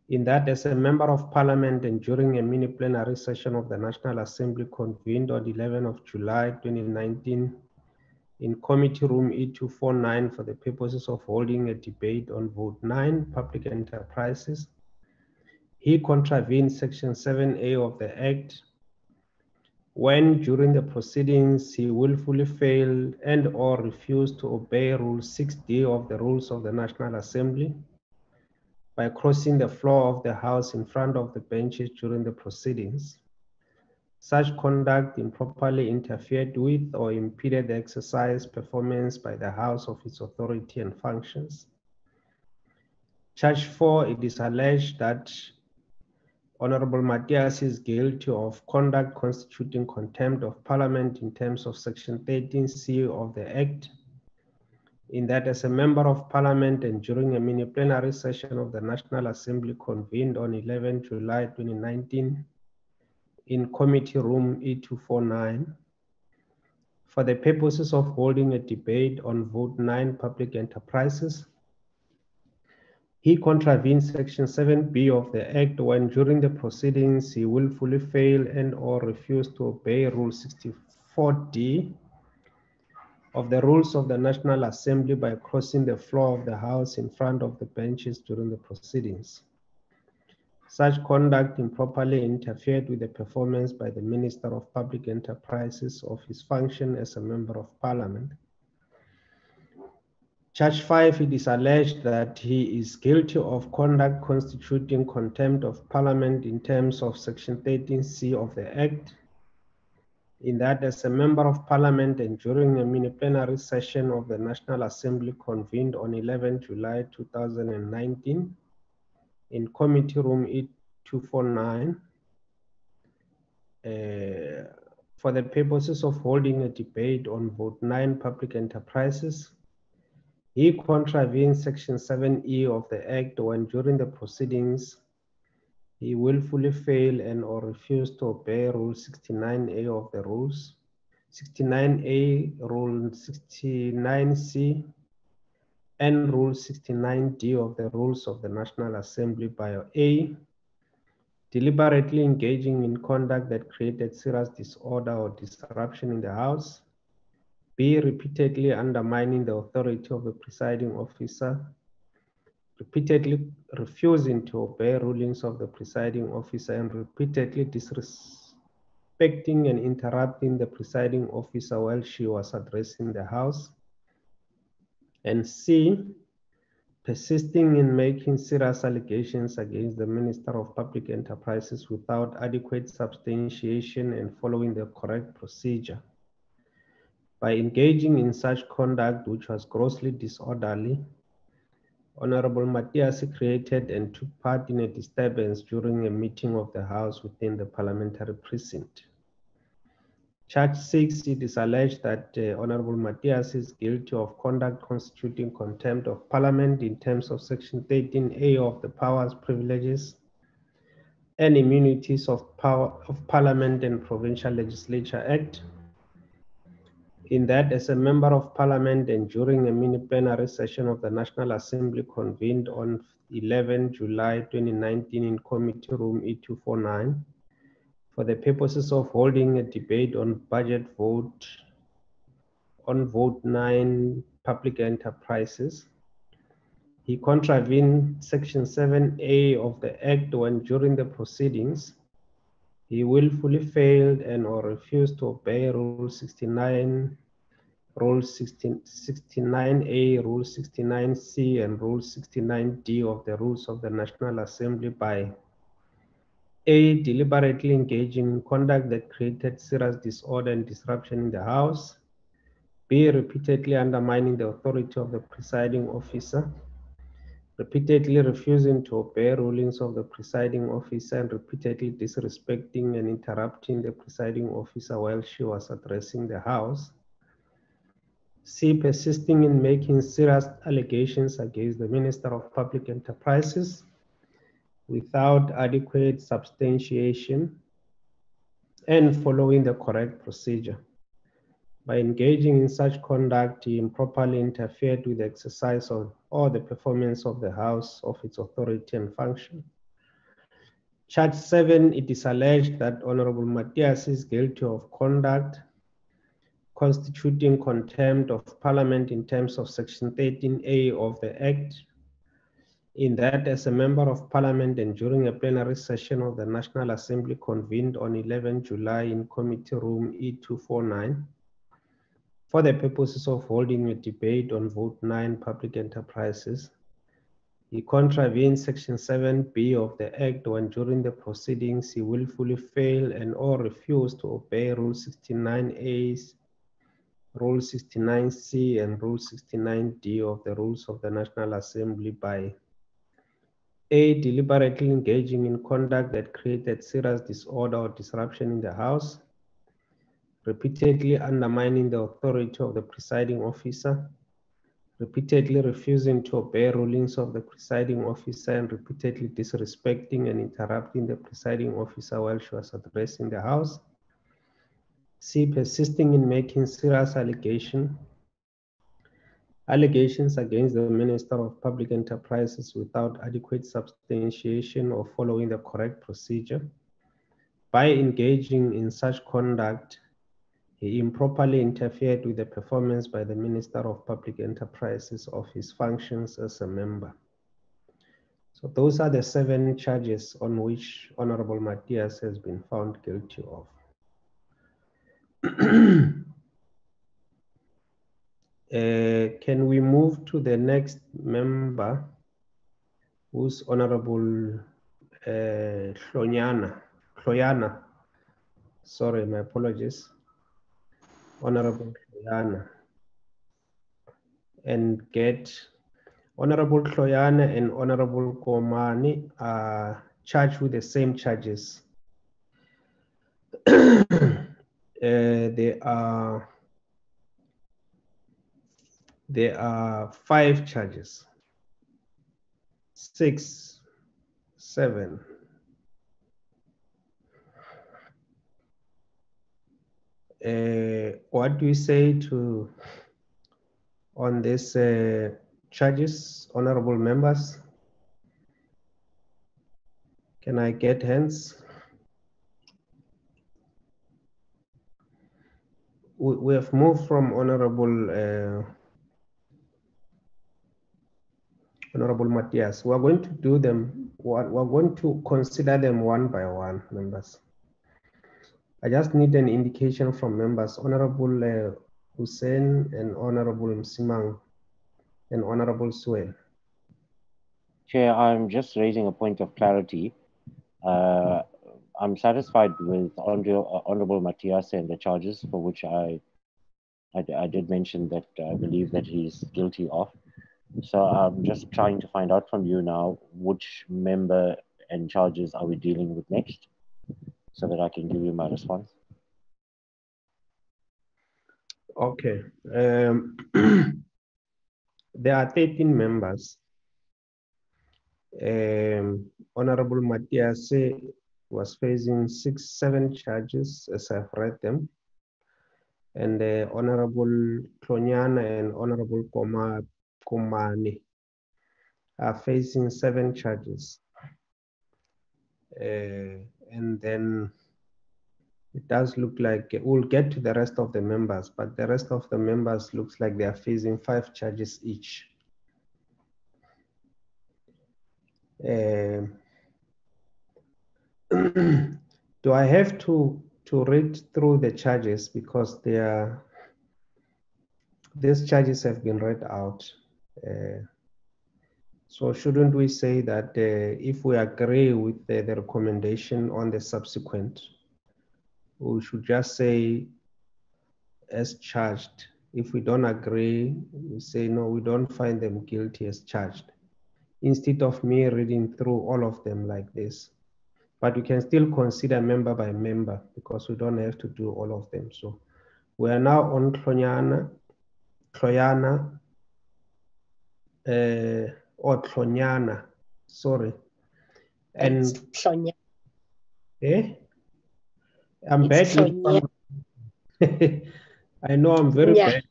in that as a member of parliament and during a mini plenary session of the National Assembly convened on 11 of July 2019 in committee room E249 for the purposes of holding a debate on vote 9 public enterprises. He contravened section 7A of the act when during the proceedings he willfully failed and or refused to obey rule 6D of the rules of the National Assembly by crossing the floor of the House in front of the benches during the proceedings. Such conduct improperly interfered with or impeded the exercise performance by the House of its authority and functions. Charge 4, it is alleged that Honorable Matiase is guilty of conduct constituting contempt of Parliament in terms of Section 13C of the Act in that as a member of parliament and during a mini plenary session of the National Assembly convened on 11 July 2019 in committee room E249 for the purposes of holding a debate on vote 9 public enterprises. He contravened section 7B of the act when during the proceedings he willfully failed and or refused to obey rule 64D of the rules of the National Assembly by crossing the floor of the House in front of the benches during the proceedings. Such conduct improperly interfered with the performance by the Minister of Public Enterprises of his function as a Member of Parliament. Charge 5, it is alleged that he is guilty of conduct constituting contempt of Parliament in terms of Section 13C of the Act in that as a member of parliament and during a mini plenary session of the National Assembly convened on 11 July 2019 in committee room E249 uh, for the purposes of holding a debate on vote 9 public enterprises. He contravened section 7E of the act when during the proceedings he willfully fail and or refuse to obey Rule 69A of the rules, 69A, Rule 69C, and Rule 69D of the rules of the National Assembly by A, deliberately engaging in conduct that created serious disorder or disruption in the House, B, repeatedly undermining the authority of the presiding officer, repeatedly refusing to obey rulings of the presiding officer, and repeatedly disrespecting and interrupting the presiding officer while she was addressing the House, and C, persisting in making serious allegations against the Minister of Public Enterprises without adequate substantiation and following the correct procedure. By engaging in such conduct, which was grossly disorderly, Honorable Matiase created and took part in a disturbance during a meeting of the House within the parliamentary precinct. Charge 6, it is alleged that uh, Honorable Matiase is guilty of conduct constituting contempt of Parliament in terms of Section 13A of the Powers, Privileges, and Immunities of, Power, of Parliament and Provincial Legislature Act. In that, as a Member of Parliament and during a mini plenary session of the National Assembly convened on 11 July 2019 in Committee Room E249, for the purposes of holding a debate on budget vote on vote 9 public enterprises. He contravened section 7A of the act when during the proceedings he willfully failed and or refused to obey rule 69 Rule 16, 69A, Rule 69C, and Rule 69D of the Rules of the National Assembly by a. Deliberately engaging in conduct that created serious disorder and disruption in the House. B. Repeatedly undermining the authority of the presiding officer. Repeatedly refusing to obey rulings of the presiding officer and repeatedly disrespecting and interrupting the presiding officer while she was addressing the House. C. Persisting in making serious allegations against the Minister of Public Enterprises without adequate substantiation and following the correct procedure. By engaging in such conduct, he improperly interfered with the exercise of or the performance of the House of its authority and function. Charge 7, it is alleged that Honorable Matiase is guilty of conduct constituting contempt of Parliament in terms of Section 13A of the Act in that as a member of parliament and during a plenary session of the National Assembly convened on 11 July in committee room E249 for the purposes of holding a debate on vote 9 public enterprises. He contravened section 7b of the act when during the proceedings he willfully failed and or refused to obey rule 69a Rule 69C and Rule 69D of the Rules of the National Assembly by a. Deliberately engaging in conduct that created serious disorder or disruption in the House. Repeatedly undermining the authority of the presiding officer. Repeatedly refusing to obey rulings of the presiding officer and repeatedly disrespecting and interrupting the presiding officer while she was addressing the House. C. Persisting in making serious allegation allegations against the Minister of Public Enterprises without adequate substantiation or following the correct procedure. By engaging in such conduct, he improperly interfered with the performance by the Minister of Public Enterprises of his functions as a member. So those are the seven charges on which Honorable Matiase has been found guilty of. Uh, can we move to the next member, who's Honorable uh, Hloyana? Sorry, my apologies. Honorable Hloyana. And get Honorable Hloyana and Honorable Komani are charged with the same charges. [clears throat] uh, they are there are five charges. Six, seven. Uh, what do you say to on these uh, charges, honorable members? Can I get hands? We, we have moved from Honorable uh, Honorable Matiase. We're going to do them, we're, going to consider them one by one, members. I just need an indication from members, Honorable uh, Hussein and Honorable Msimang and Honorable Sewell. Chair, I'm just raising a point of clarity. Uh, I'm satisfied with Honorable, Honorable Matiase and the charges for which I, I, I did mention that I believe that he's guilty of. So I'm just trying to find out from you now which member and charges are we dealing with next so that I can give you my response. Okay. Um, [clears throat] there are 13 members. Um, Honorable Matiase was facing six, seven charges as I've read them. And uh, Honorable Klonyana and Honorable Koma Kumani are facing seven charges. Uh, and then it does look like we'll get to the rest of the members, but the rest of the members looks like they are facing five charges each. Uh, [clears throat] do I have to to read through the charges because they are these charges have been read out. Uh, so shouldn't we say that uh, if we agree with the, the, recommendation on the subsequent, we should just say as charged. If we don't agree, we say no, we don't find them guilty as charged. Instead of me reading through all of them like this. But we can still consider member by member because we don't have to do all of them. So we are now on Klonyana, Kloyana, uh, or Klonyana, sorry. And Klonya. eh? I'm It's bad. [laughs] I know I'm very Yeah. bad.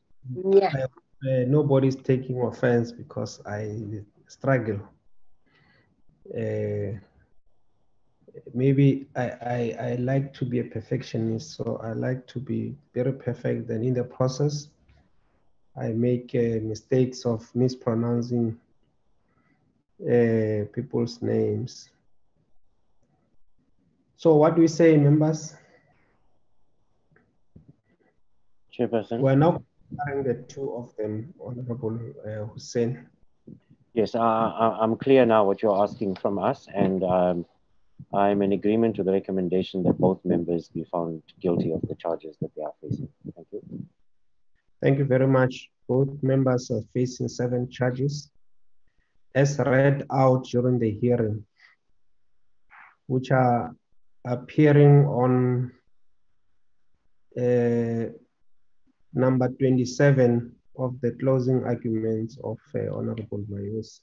Yeah. Uh, nobody's taking offense because I struggle. Uh, maybe I, I, I like to be a perfectionist, so I like to be very perfect. And in the process, I make uh, mistakes of mispronouncing uh, people's names. So what do we say, members? Chairperson? We're now comparing the two of them, Honorable uh, Hussein. Yes, uh, I- I'm clear now what you're asking from us, and um, I'm in agreement to the recommendation that both members be found guilty of the charges that they are facing. Thank you. Thank you very much. Both members are facing seven charges as read out during the hearing, which are appearing on uh, number 27 of the closing arguments of uh, Honorable Mayos.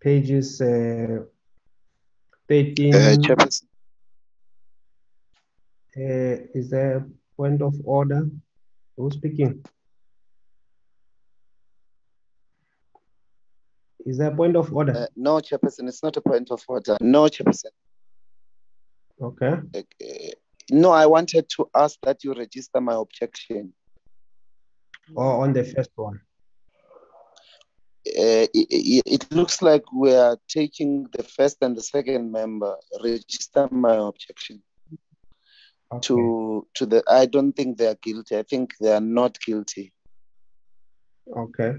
Pages uh, 13. Uh, Chairperson, Uh, is there a point of order? Who's speaking? Is there a point of order? uh, no, Chairperson, it's not a point of order. No, Chairperson. Okay. Uh, no, I wanted to ask that you register my objection. Or on the first one? Uh, it, it, it looks like we are taking the first and the second member. Register my objection Okay. to to the. I don't think they are guilty. I think they are not guilty. Okay.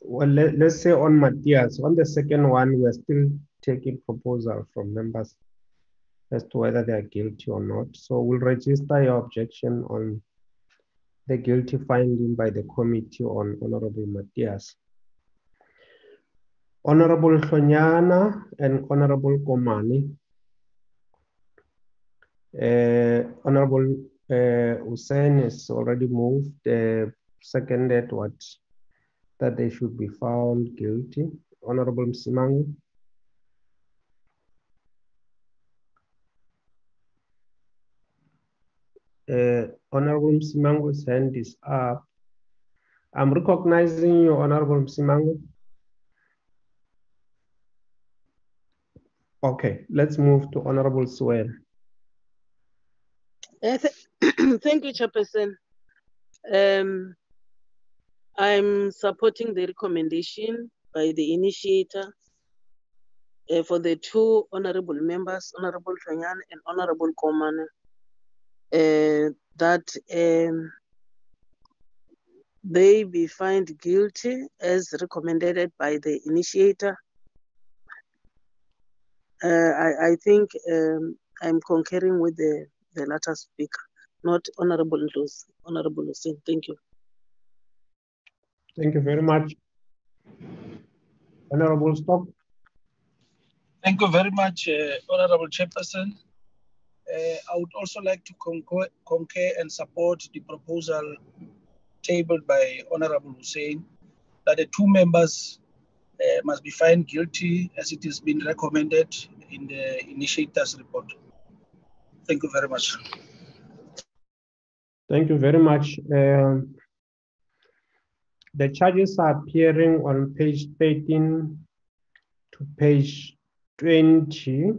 Well, let, let's say on Matiase, on the second one, we're still taking proposal from members as to whether they are guilty or not. So we'll register your objection on the guilty finding by the committee on Honorable Matiase. Honorable Hlonyana and Honorable Komani. Uh, Honorable uh, Hussein is already moved, uh, seconded what that they should be found guilty. Honorable Msimangu. Uh, Honorable Msimangu's hand is up. I'm recognizing you, Honorable Msimangu. Okay, let's move to Honorable. Uh, th [clears throat] thank you, Chairperson. Um, I'm supporting the recommendation by the initiator uh, for the two honorable members, Honorable Hlonyana and Honorable Koman, uh, that um, they be found guilty as recommended by the initiator. Uh, I, I, think um, I'm concurring with the, the latter speaker, not Honorable Ndlozi, Honorable Hussein. Thank you. Thank you very much. Honorable Stock. Thank you very much, uh, Honorable Chairperson. Uh, I would also like to concur, concur and support the proposal tabled by Honorable Hussein that the two members uh, must be found guilty as it has been recommended in the initiator's report. Thank you very much. Thank you very much. Um, the charges are appearing on page 13 to page 20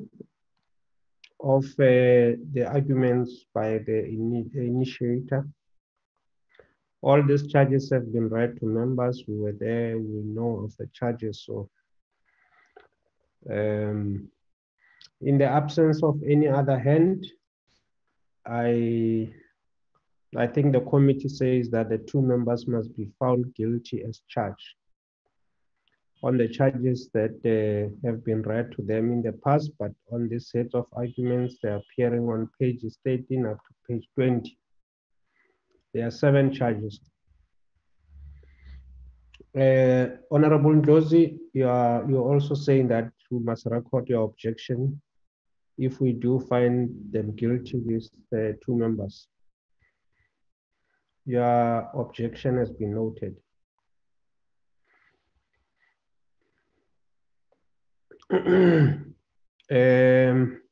of uh, the arguments by the in initiator. All these charges have been read to members. We were there, we know of the charges. So um, in the absence of any other hand, I I think the committee says that the two members must be found guilty as charged on the charges that uh, have been read to them in the past, but on this set of arguments, they're appearing on pages 13 up to page 20. There are seven charges. Uh, Honorable Ndlozi, you are you're also saying that you must record your objection if we do find them guilty with the two members. Your objection has been noted. [clears throat] um,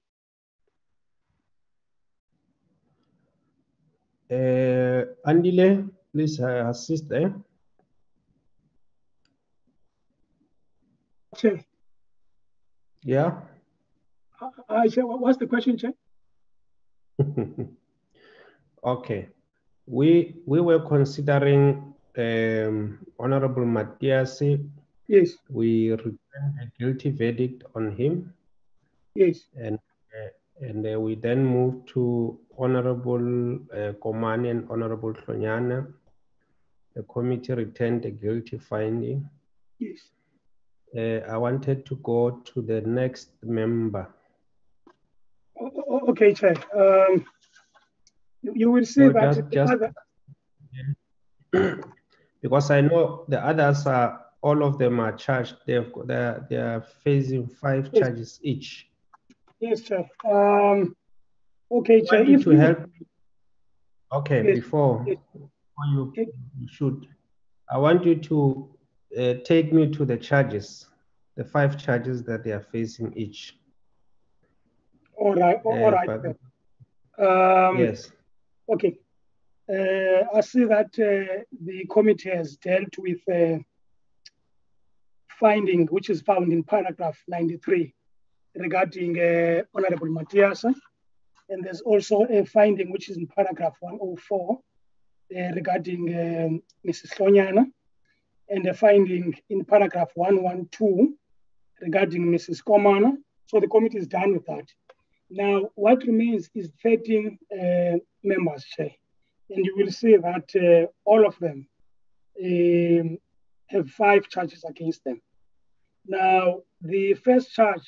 uh, Andile, please uh, assist there. Chair. Yeah. Uh, uh Chair, what's the question, Chair? [laughs] okay we we were considering um, Honorable Matiase. Yes. We returned a guilty verdict on him. Yes. And uh, and uh, we then moved to Honorable uh, Komane and Honorable Hlonyana. The committee returned a guilty finding. Yes. Uh, I wanted to go to the next member. Okay, Chair. Um, you will see that just, just [clears throat] because I know the others are all of them are charged. They have they are, they are facing five yes. charges each. Yes, Chair. Um, okay, sir. If to you... help. Okay, yes. before, yes. before you, you should, I want you to uh, take me to the charges, the five charges that they are facing each. All right. All uh, right. Um, yes. Okay. Uh, I see that uh, the committee has dealt with a uh, finding which is found in paragraph 93 regarding uh, Honorable Matiase. And there's also a finding which is in paragraph 104 uh, regarding um, Mrs. Hlonyana, and a finding in paragraph 112 regarding Mrs. Komane. So the committee is done with that. Now, what remains is 13 uh, members, Chair. And you will see that uh, all of them um, have five charges against them. Now, the first charge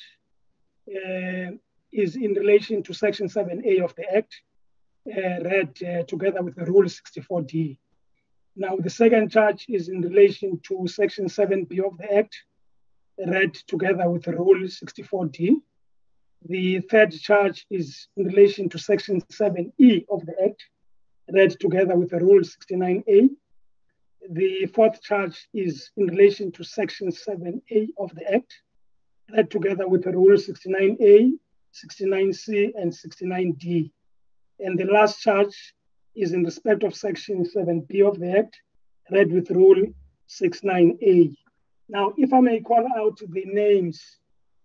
uh, is in relation to Section 7A of the Act, uh, read uh, together with the Rule 64D. Now, the second charge is in relation to Section 7B of the Act, read together with Rule 64D. The third charge is in relation to Section 7E of the Act, read together with the Rule 69A. The fourth charge is in relation to Section 7A of the Act, read together with the Rule 69A, 69C, and 69D. And the last charge is in respect of Section 7B of the Act, read with Rule 69A. Now, if I may call out the names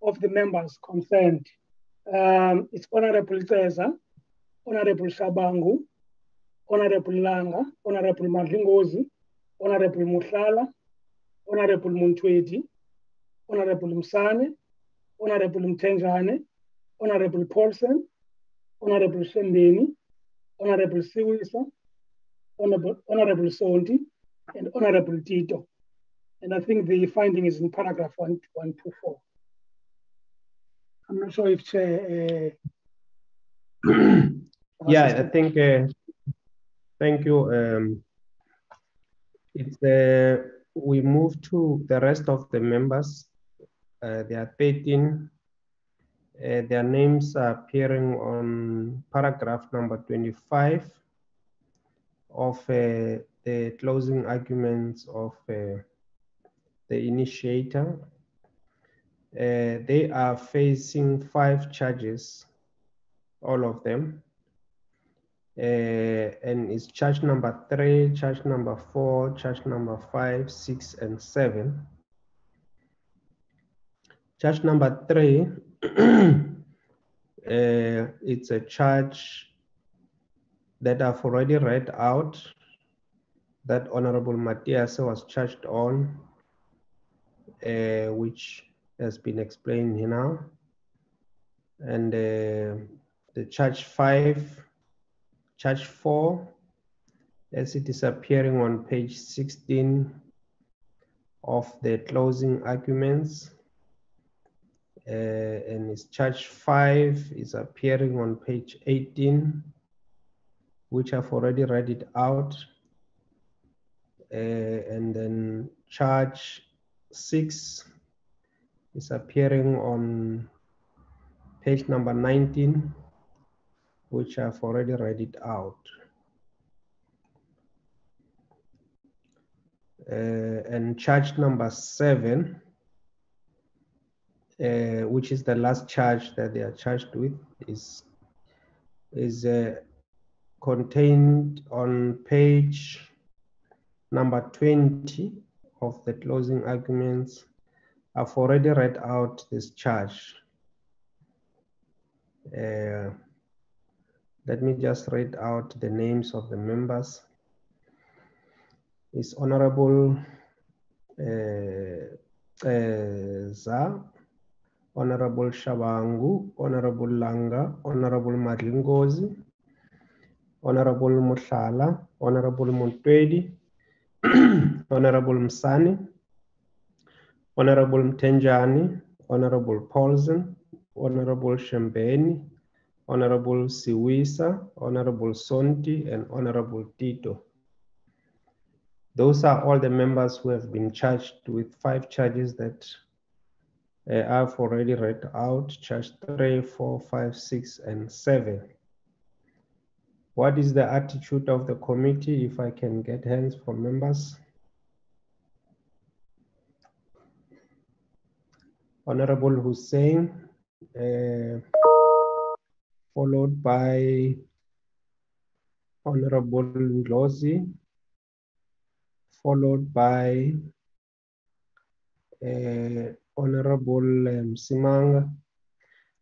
of the members concerned. Um, it's Honorable Teza, Honorable Shabangu, Honorable Langa, Honorable Madlingozi, Honorable Muhlala, Honorable Montwedi, Honorable Msane, Honorable Mtenjane, Honorable Paulsen, Honorable Shembeni, Honorable Siwisa, Honorable, Honorable and Honorable Tito. And I think the finding is in paragraph 124. I'm not sure if Chair. Uh, [clears throat] yeah, I think, uh, thank you. Um, it's uh, we move to the rest of the members. Uh, there are 13. Uh, their names are appearing on paragraph number 25 of uh, the closing arguments of uh, the initiator. Uh, they are facing five charges, all of them. Uh, and it's charge number three, charge number four, charge number five, six, and seven. Charge number three, [clears throat] it's a charge that I've already read out that Honorable Matiase was charged on, uh, which has been explained here now. And uh, the charge five, charge four, as it is appearing on page 16 of the closing arguments. Uh, and its charge five is appearing on page 18, which I've already read it out. Uh, and then charge six is appearing on page number 19, which I've already read it out. Uh, and charge number seven, uh, which is the last charge that they are charged with, is, is uh, contained on page number 20 of the closing arguments. I've already read out this charge. Uh, let me just read out the names of the members. It's Honorable uh, uh, Honorable Shabangu, Honorable Langa, Honorable Madlingozi, Honorable Mushala, Honorable Montwedi, [clears throat] Honorable Msani, Honorable Mtenjani, Honorable Paulsen, Honorable Shembeni, Honorable Siwisa, Honorable Sonti, and Honorable Tito. Those are all the members who have been charged with five charges that uh, I've already read out, charge three, four, five, six, and seven. What is the attitude of the committee if I can get hands from members? Honorable Hussein, uh, followed by Honorable Ndlozi, followed by uh, Honorable um, Simanga.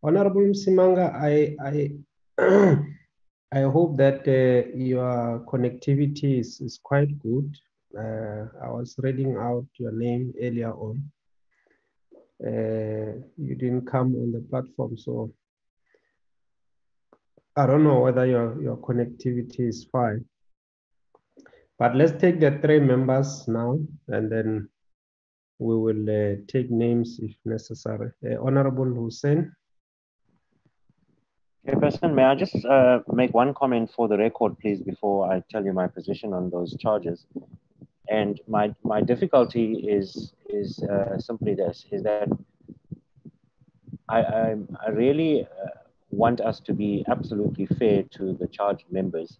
Honorable Simanga, I, I [clears throat] I hope that uh, your connectivity is, is quite good. Uh, I was reading out your name earlier on. Uh, you didn't come on the platform, so I don't know whether your, your connectivity is fine. But let's take the three members now, and then we will uh, take names if necessary. Uh, Honorable Hussein. Chairperson, may I just uh, make one comment for the record, please, before I tell you my position on those charges? And my, my difficulty is, is uh, simply this, is that I, I, I really uh, want us to be absolutely fair to the charged members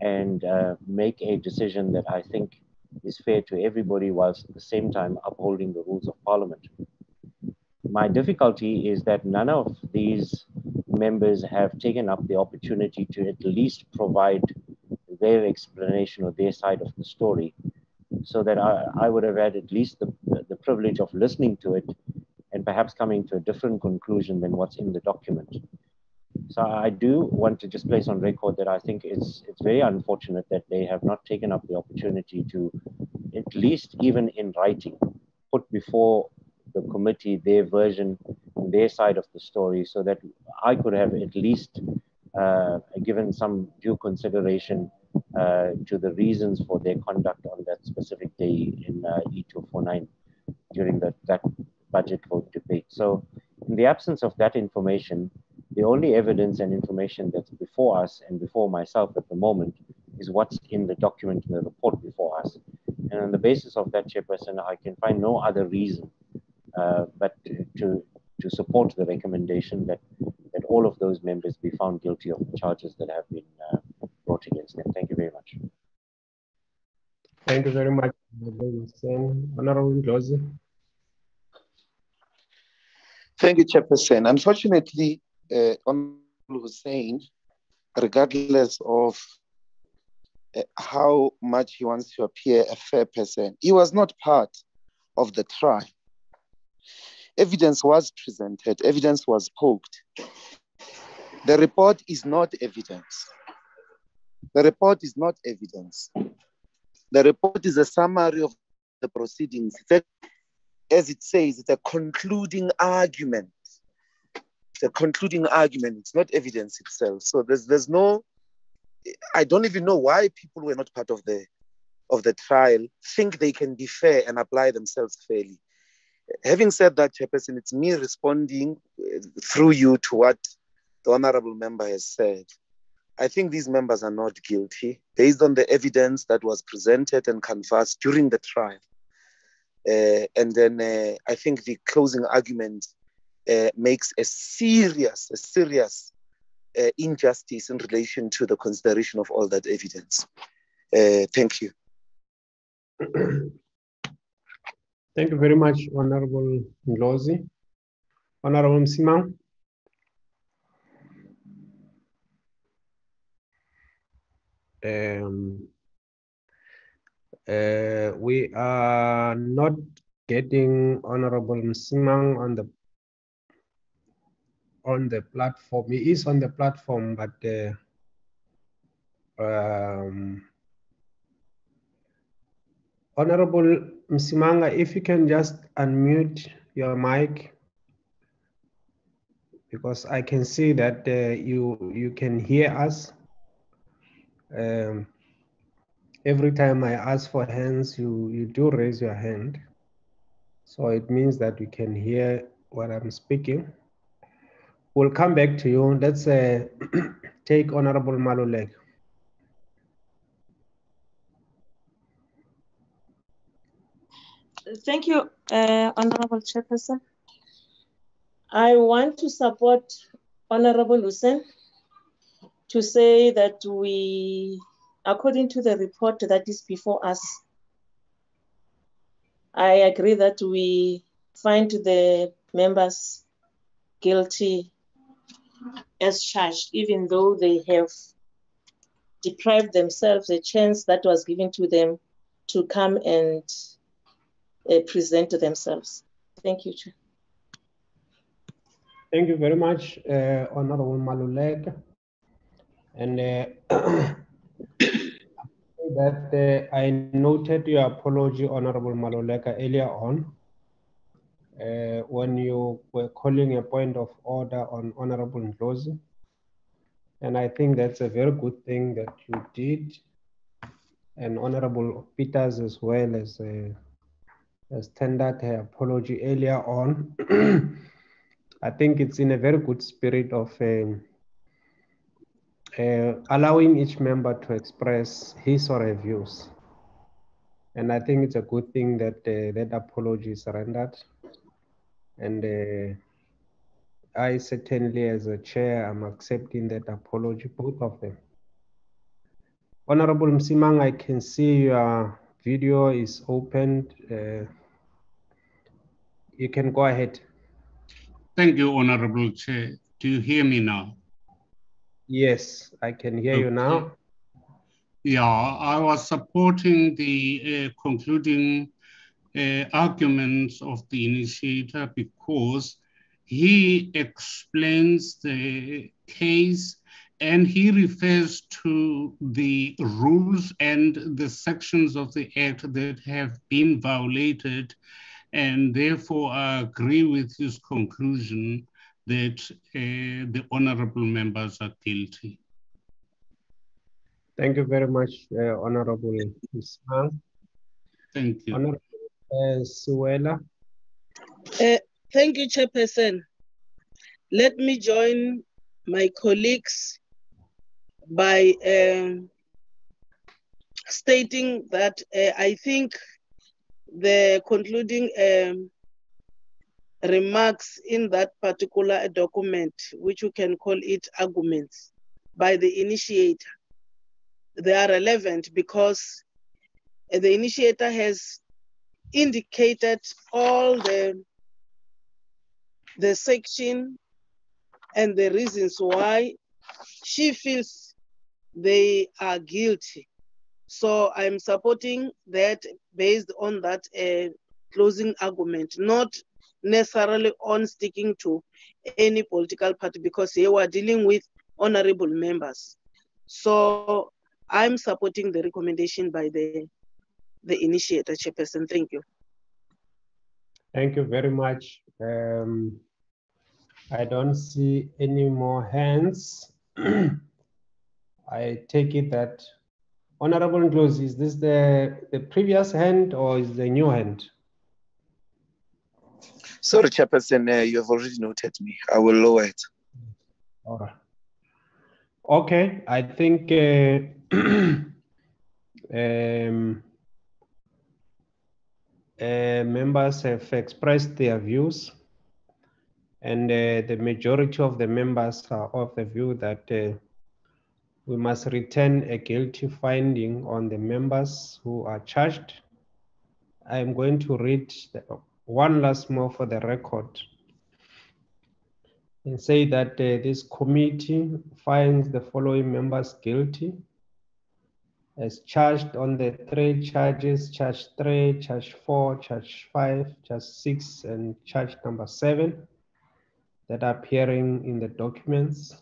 and uh, make a decision that I think is fair to everybody whilst at the same time upholding the rules of parliament. My difficulty is that none of these members have taken up the opportunity to at least provide their explanation or their side of the story so that I, I would have had at least the, the privilege of listening to it and and perhaps coming to a different conclusion than what's in the document. So I do want to just place on record that I think it's it's very unfortunate that they have not taken up the opportunity to, at least even in writing, put before the committee their version, their side of the story, so that I could have at least uh, given some due consideration uh, to the reasons for their conduct on that specific day in uh, E249 during that, that budget vote debate. So in the absence of that information, the only evidence and information that's before us and before myself at the moment is what's in the document in the report before us. And on the basis of that, Chairperson, I can find no other reason uh, but to, to support the recommendation that, that all of those members be found guilty of the charges that have been uh, brought against them. Thank you very much. Thank you very much, Honorable Ndlozi. Thank you, Chairperson. Unfortunately, uh, Honorable Hussein, regardless of uh, how much he wants to appear a fair person, he was not part of the trial. Evidence was presented, evidence was poked. The report is not evidence. The report is not evidence. The report is a summary of the proceedings. as it says, it's a concluding argument. A concluding argument. It's not evidence itself. So there's there's no. I don't even know why people were not part of the of the trial think they can be fair and apply themselves fairly. Having said that, Chairperson, it's me responding uh, through you to what the honorable member has said. I think these members are not guilty based on the evidence that was presented and canvassed during the trial. Uh, and then uh, I think the closing argument uh, makes a serious, a serious uh, injustice in relation to the consideration of all that evidence. Uh, thank you. [clears throat] Thank you very much, Honorable Ndlozi. Honorable Msimang. Um, uh, we are not getting Honorable Msimang on the on the platform. He is on the platform, but uh, um, Honorable Msimanga, if you can just unmute your mic, because I can see that uh, you you can hear us. Um, every time I ask for hands, you, you do raise your hand. So it means that you can hear what I'm speaking. We'll come back to you. Let's uh, [clears throat] take Honorable Maluleke. Thank you, uh, Honorable Chairperson. I want to support Honorable Hussein to say that we, according to the report that is before us, I agree that we find the members guilty as charged, even though they have deprived themselves a chance that was given to them to come and uh, present themselves. Thank you, Chair. Thank you very much, uh, Honorable Maluleke. And uh, [coughs] that uh, I noted your apology, Honorable Maluleke, earlier on uh, when you were calling a point of order on Honorable Ndlozi. And I think that's a very good thing that you did. And Honorable Peters as well as, uh, as tendered her apology earlier on. [clears throat] I think it's in a very good spirit of um, uh, allowing each member to express his or her views. And I think it's a good thing that uh, that apology is rendered. And uh, I certainly, as a chair, am accepting that apology, both of them. Honorable Msimang, I can see your video is opened. Uh, you can go ahead. Thank you, Honorable Chair. Do you hear me now? Yes, I can hear okay. you now. Yeah, I was supporting the uh, concluding uh, arguments of the initiator because he explains the case and he refers to the rules and the sections of the act that have been violated and therefore I agree with his conclusion that uh, the honorable members are guilty. Thank you very much, uh, Honorable Ismail. Thank you. Honorable uh, Suela. Uh, thank you, Chairperson. Let me join my colleagues by um, stating that uh, I think the concluding um, remarks in that particular document, which you can call it arguments by the initiator, they are relevant because the initiator has indicated all the the section and the reasons why she feels they are guilty. So I'm supporting that based on that uh, closing argument, not necessarily on sticking to any political party because here we're dealing with honorable members. So I'm supporting the recommendation by the the initiator, Chairperson. Thank you. Thank you very much. Um, I don't see any more hands. [clears throat] I take it that Honorable Ndlozi, is this the, the previous hand or is the new hand? Sorry, Chairperson, uh, you have already noted me. I will lower it. All right. Okay, I think uh, [clears throat] um, uh, members have expressed their views, and uh, the majority of the members are of the view that uh, we must return a guilty finding on the members who are charged. I am going to read the, one last more for the record and say that uh, this committee finds the following members guilty as charged on the three charges, charge three, charge four, charge five, charge six, and charge number seven that are appearing in the documents.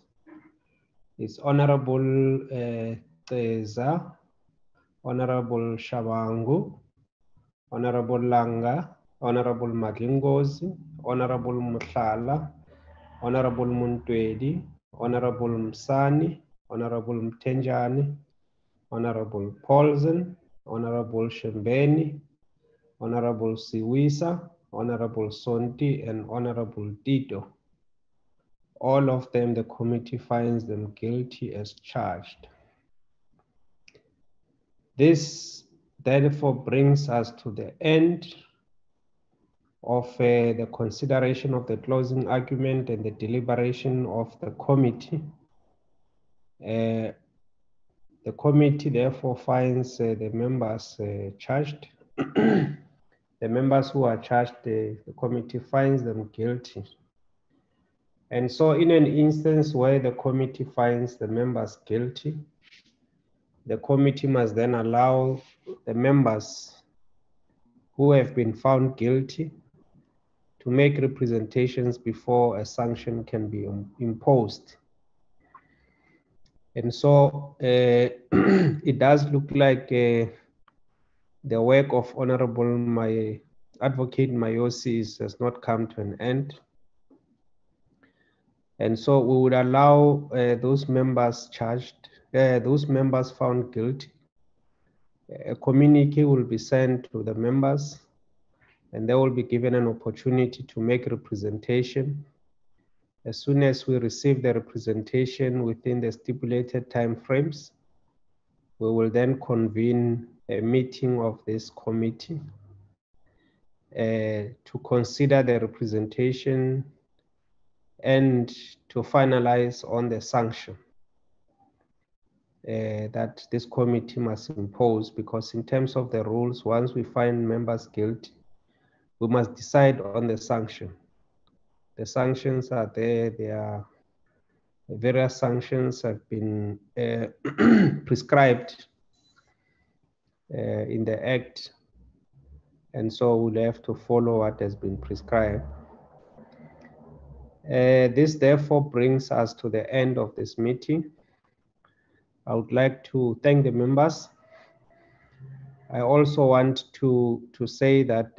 Is Honorable uh, Teza, Honorable Shabangu, Honorable Langa, Honorable Madlingozi, Honorable Mutlala, Honorable Montwedi, Honorable Msani, Honorable Mtenjani, Honorable Paulsen, Honorable Shembeni, Honorable Siwisa, Honorable Sonti, and Honorable Tito. All of them, the committee finds them guilty as charged. This therefore brings us to the end of uh, the consideration of the closing argument and the deliberation of the committee. Uh, the committee therefore finds uh, the members uh, charged. [clears throat] the members who are charged, uh, the committee finds them guilty. And so in an instance where the committee finds the members guilty, the committee must then allow the members who have been found guilty to make representations before a sanction can be imposed. And so uh, [clears throat] it does look like uh, the work of Honorable my advocate Mayosi has not come to an end. And so we would allow uh, those members charged, uh, those members found guilty. A communique will be sent to the members and they will be given an opportunity to make representation. As soon as we receive the representation within the stipulated time frames, we will then convene a meeting of this committee uh, to consider the representation and to finalize on the sanction uh, that this committee must impose because in terms of the rules, once we find members guilty, we must decide on the sanction. The sanctions are there, there are various sanctions have been uh, [clears throat] prescribed uh, in the act And so we'll have to follow what has been prescribed. Uh, this therefore brings us to the end of this meeting. I would like to thank the members. I also want to, to say that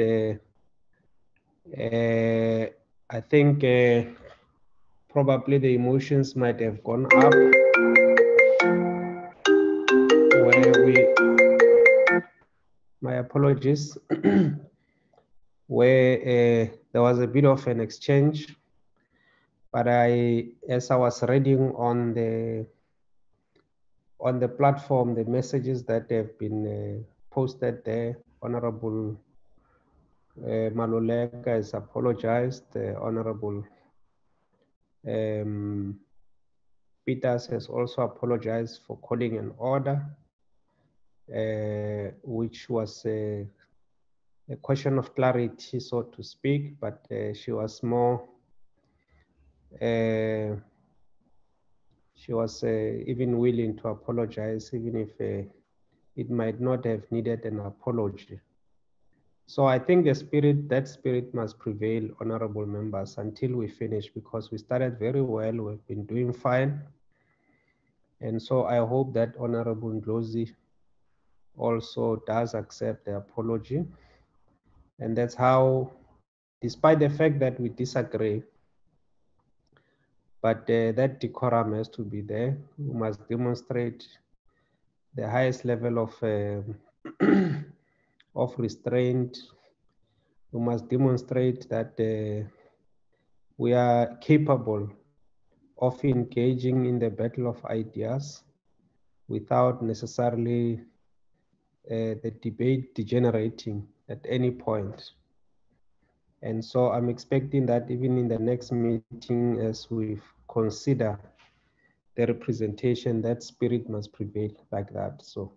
uh, I think uh, probably the emotions might have gone up where we, my apologies, [clears throat] where uh, there was a bit of an exchange but I, as I was reading on the on the platform, the messages that have been uh, posted there, Honorable Maluleke has apologized. Uh, Honorable um, Peters has also apologized for calling an order, uh, which was a, a, question of clarity, so to speak, but uh, she was more uh, she was even willing to apologize, even if it might not have needed an apology. So I think the spirit, that spirit must prevail, honorable members, until we finish, because we started very well, we've been doing fine. And so I hope that Honorable Ndlozi also does accept the apology. And that's how, despite the fact that we disagree, but uh, that decorum has to be there. We must demonstrate the highest level of uh, [clears throat] of restraint. We must demonstrate that uh, we are capable of engaging in the battle of ideas without necessarily uh, the debate degenerating at any point. And so I'm expecting that even in the next meeting, as we consider the representation, that spirit must prevail like that. So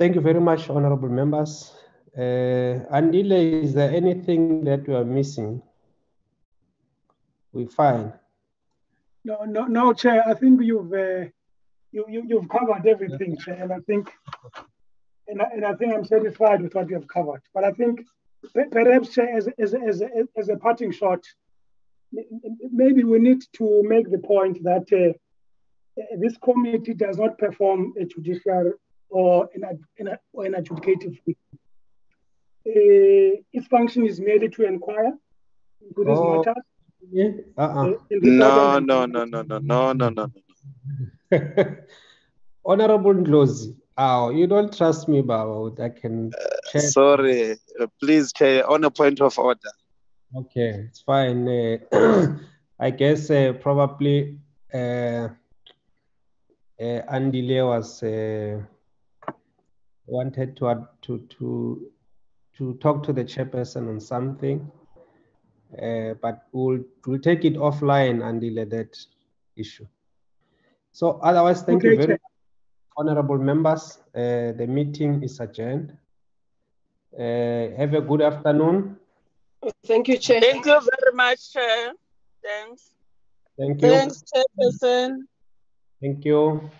thank you very much, honorable members. Uh, Andile, is there anything that we are missing? We fine. No, no, no, Chair. I think you've uh, you, you you've covered everything, Chair, and I think and I, and I think I'm satisfied with what you have covered. But I think perhaps Chair, as, as, as, as a parting shot, maybe we need to make the point that uh, this committee does not perform a judicial or an, an, or an adjudicative Uh, its function is merely to inquire into these oh, matters. Yeah. Uh-uh. Uh, no, no, no, no, no, no, no, no, [laughs] no. Honorable Ndlozi, Oh, you don't trust me, Baba. I can. Uh, sorry, uh, please, Chair, on a point of order. Okay, it's fine. Uh, [clears throat] I guess uh, probably uh, uh, Andile was uh, wanted to to to to talk to the chairperson on something, uh, but we'll we'll take it offline, Andile, that issue. So otherwise, thank okay, you very much. Honorable members, uh, the meeting is adjourned. Uh, have a good afternoon. Thank you, Chair. Thank you very much, Chair. Thanks. Thank you. Thanks, Chairperson. Thank you.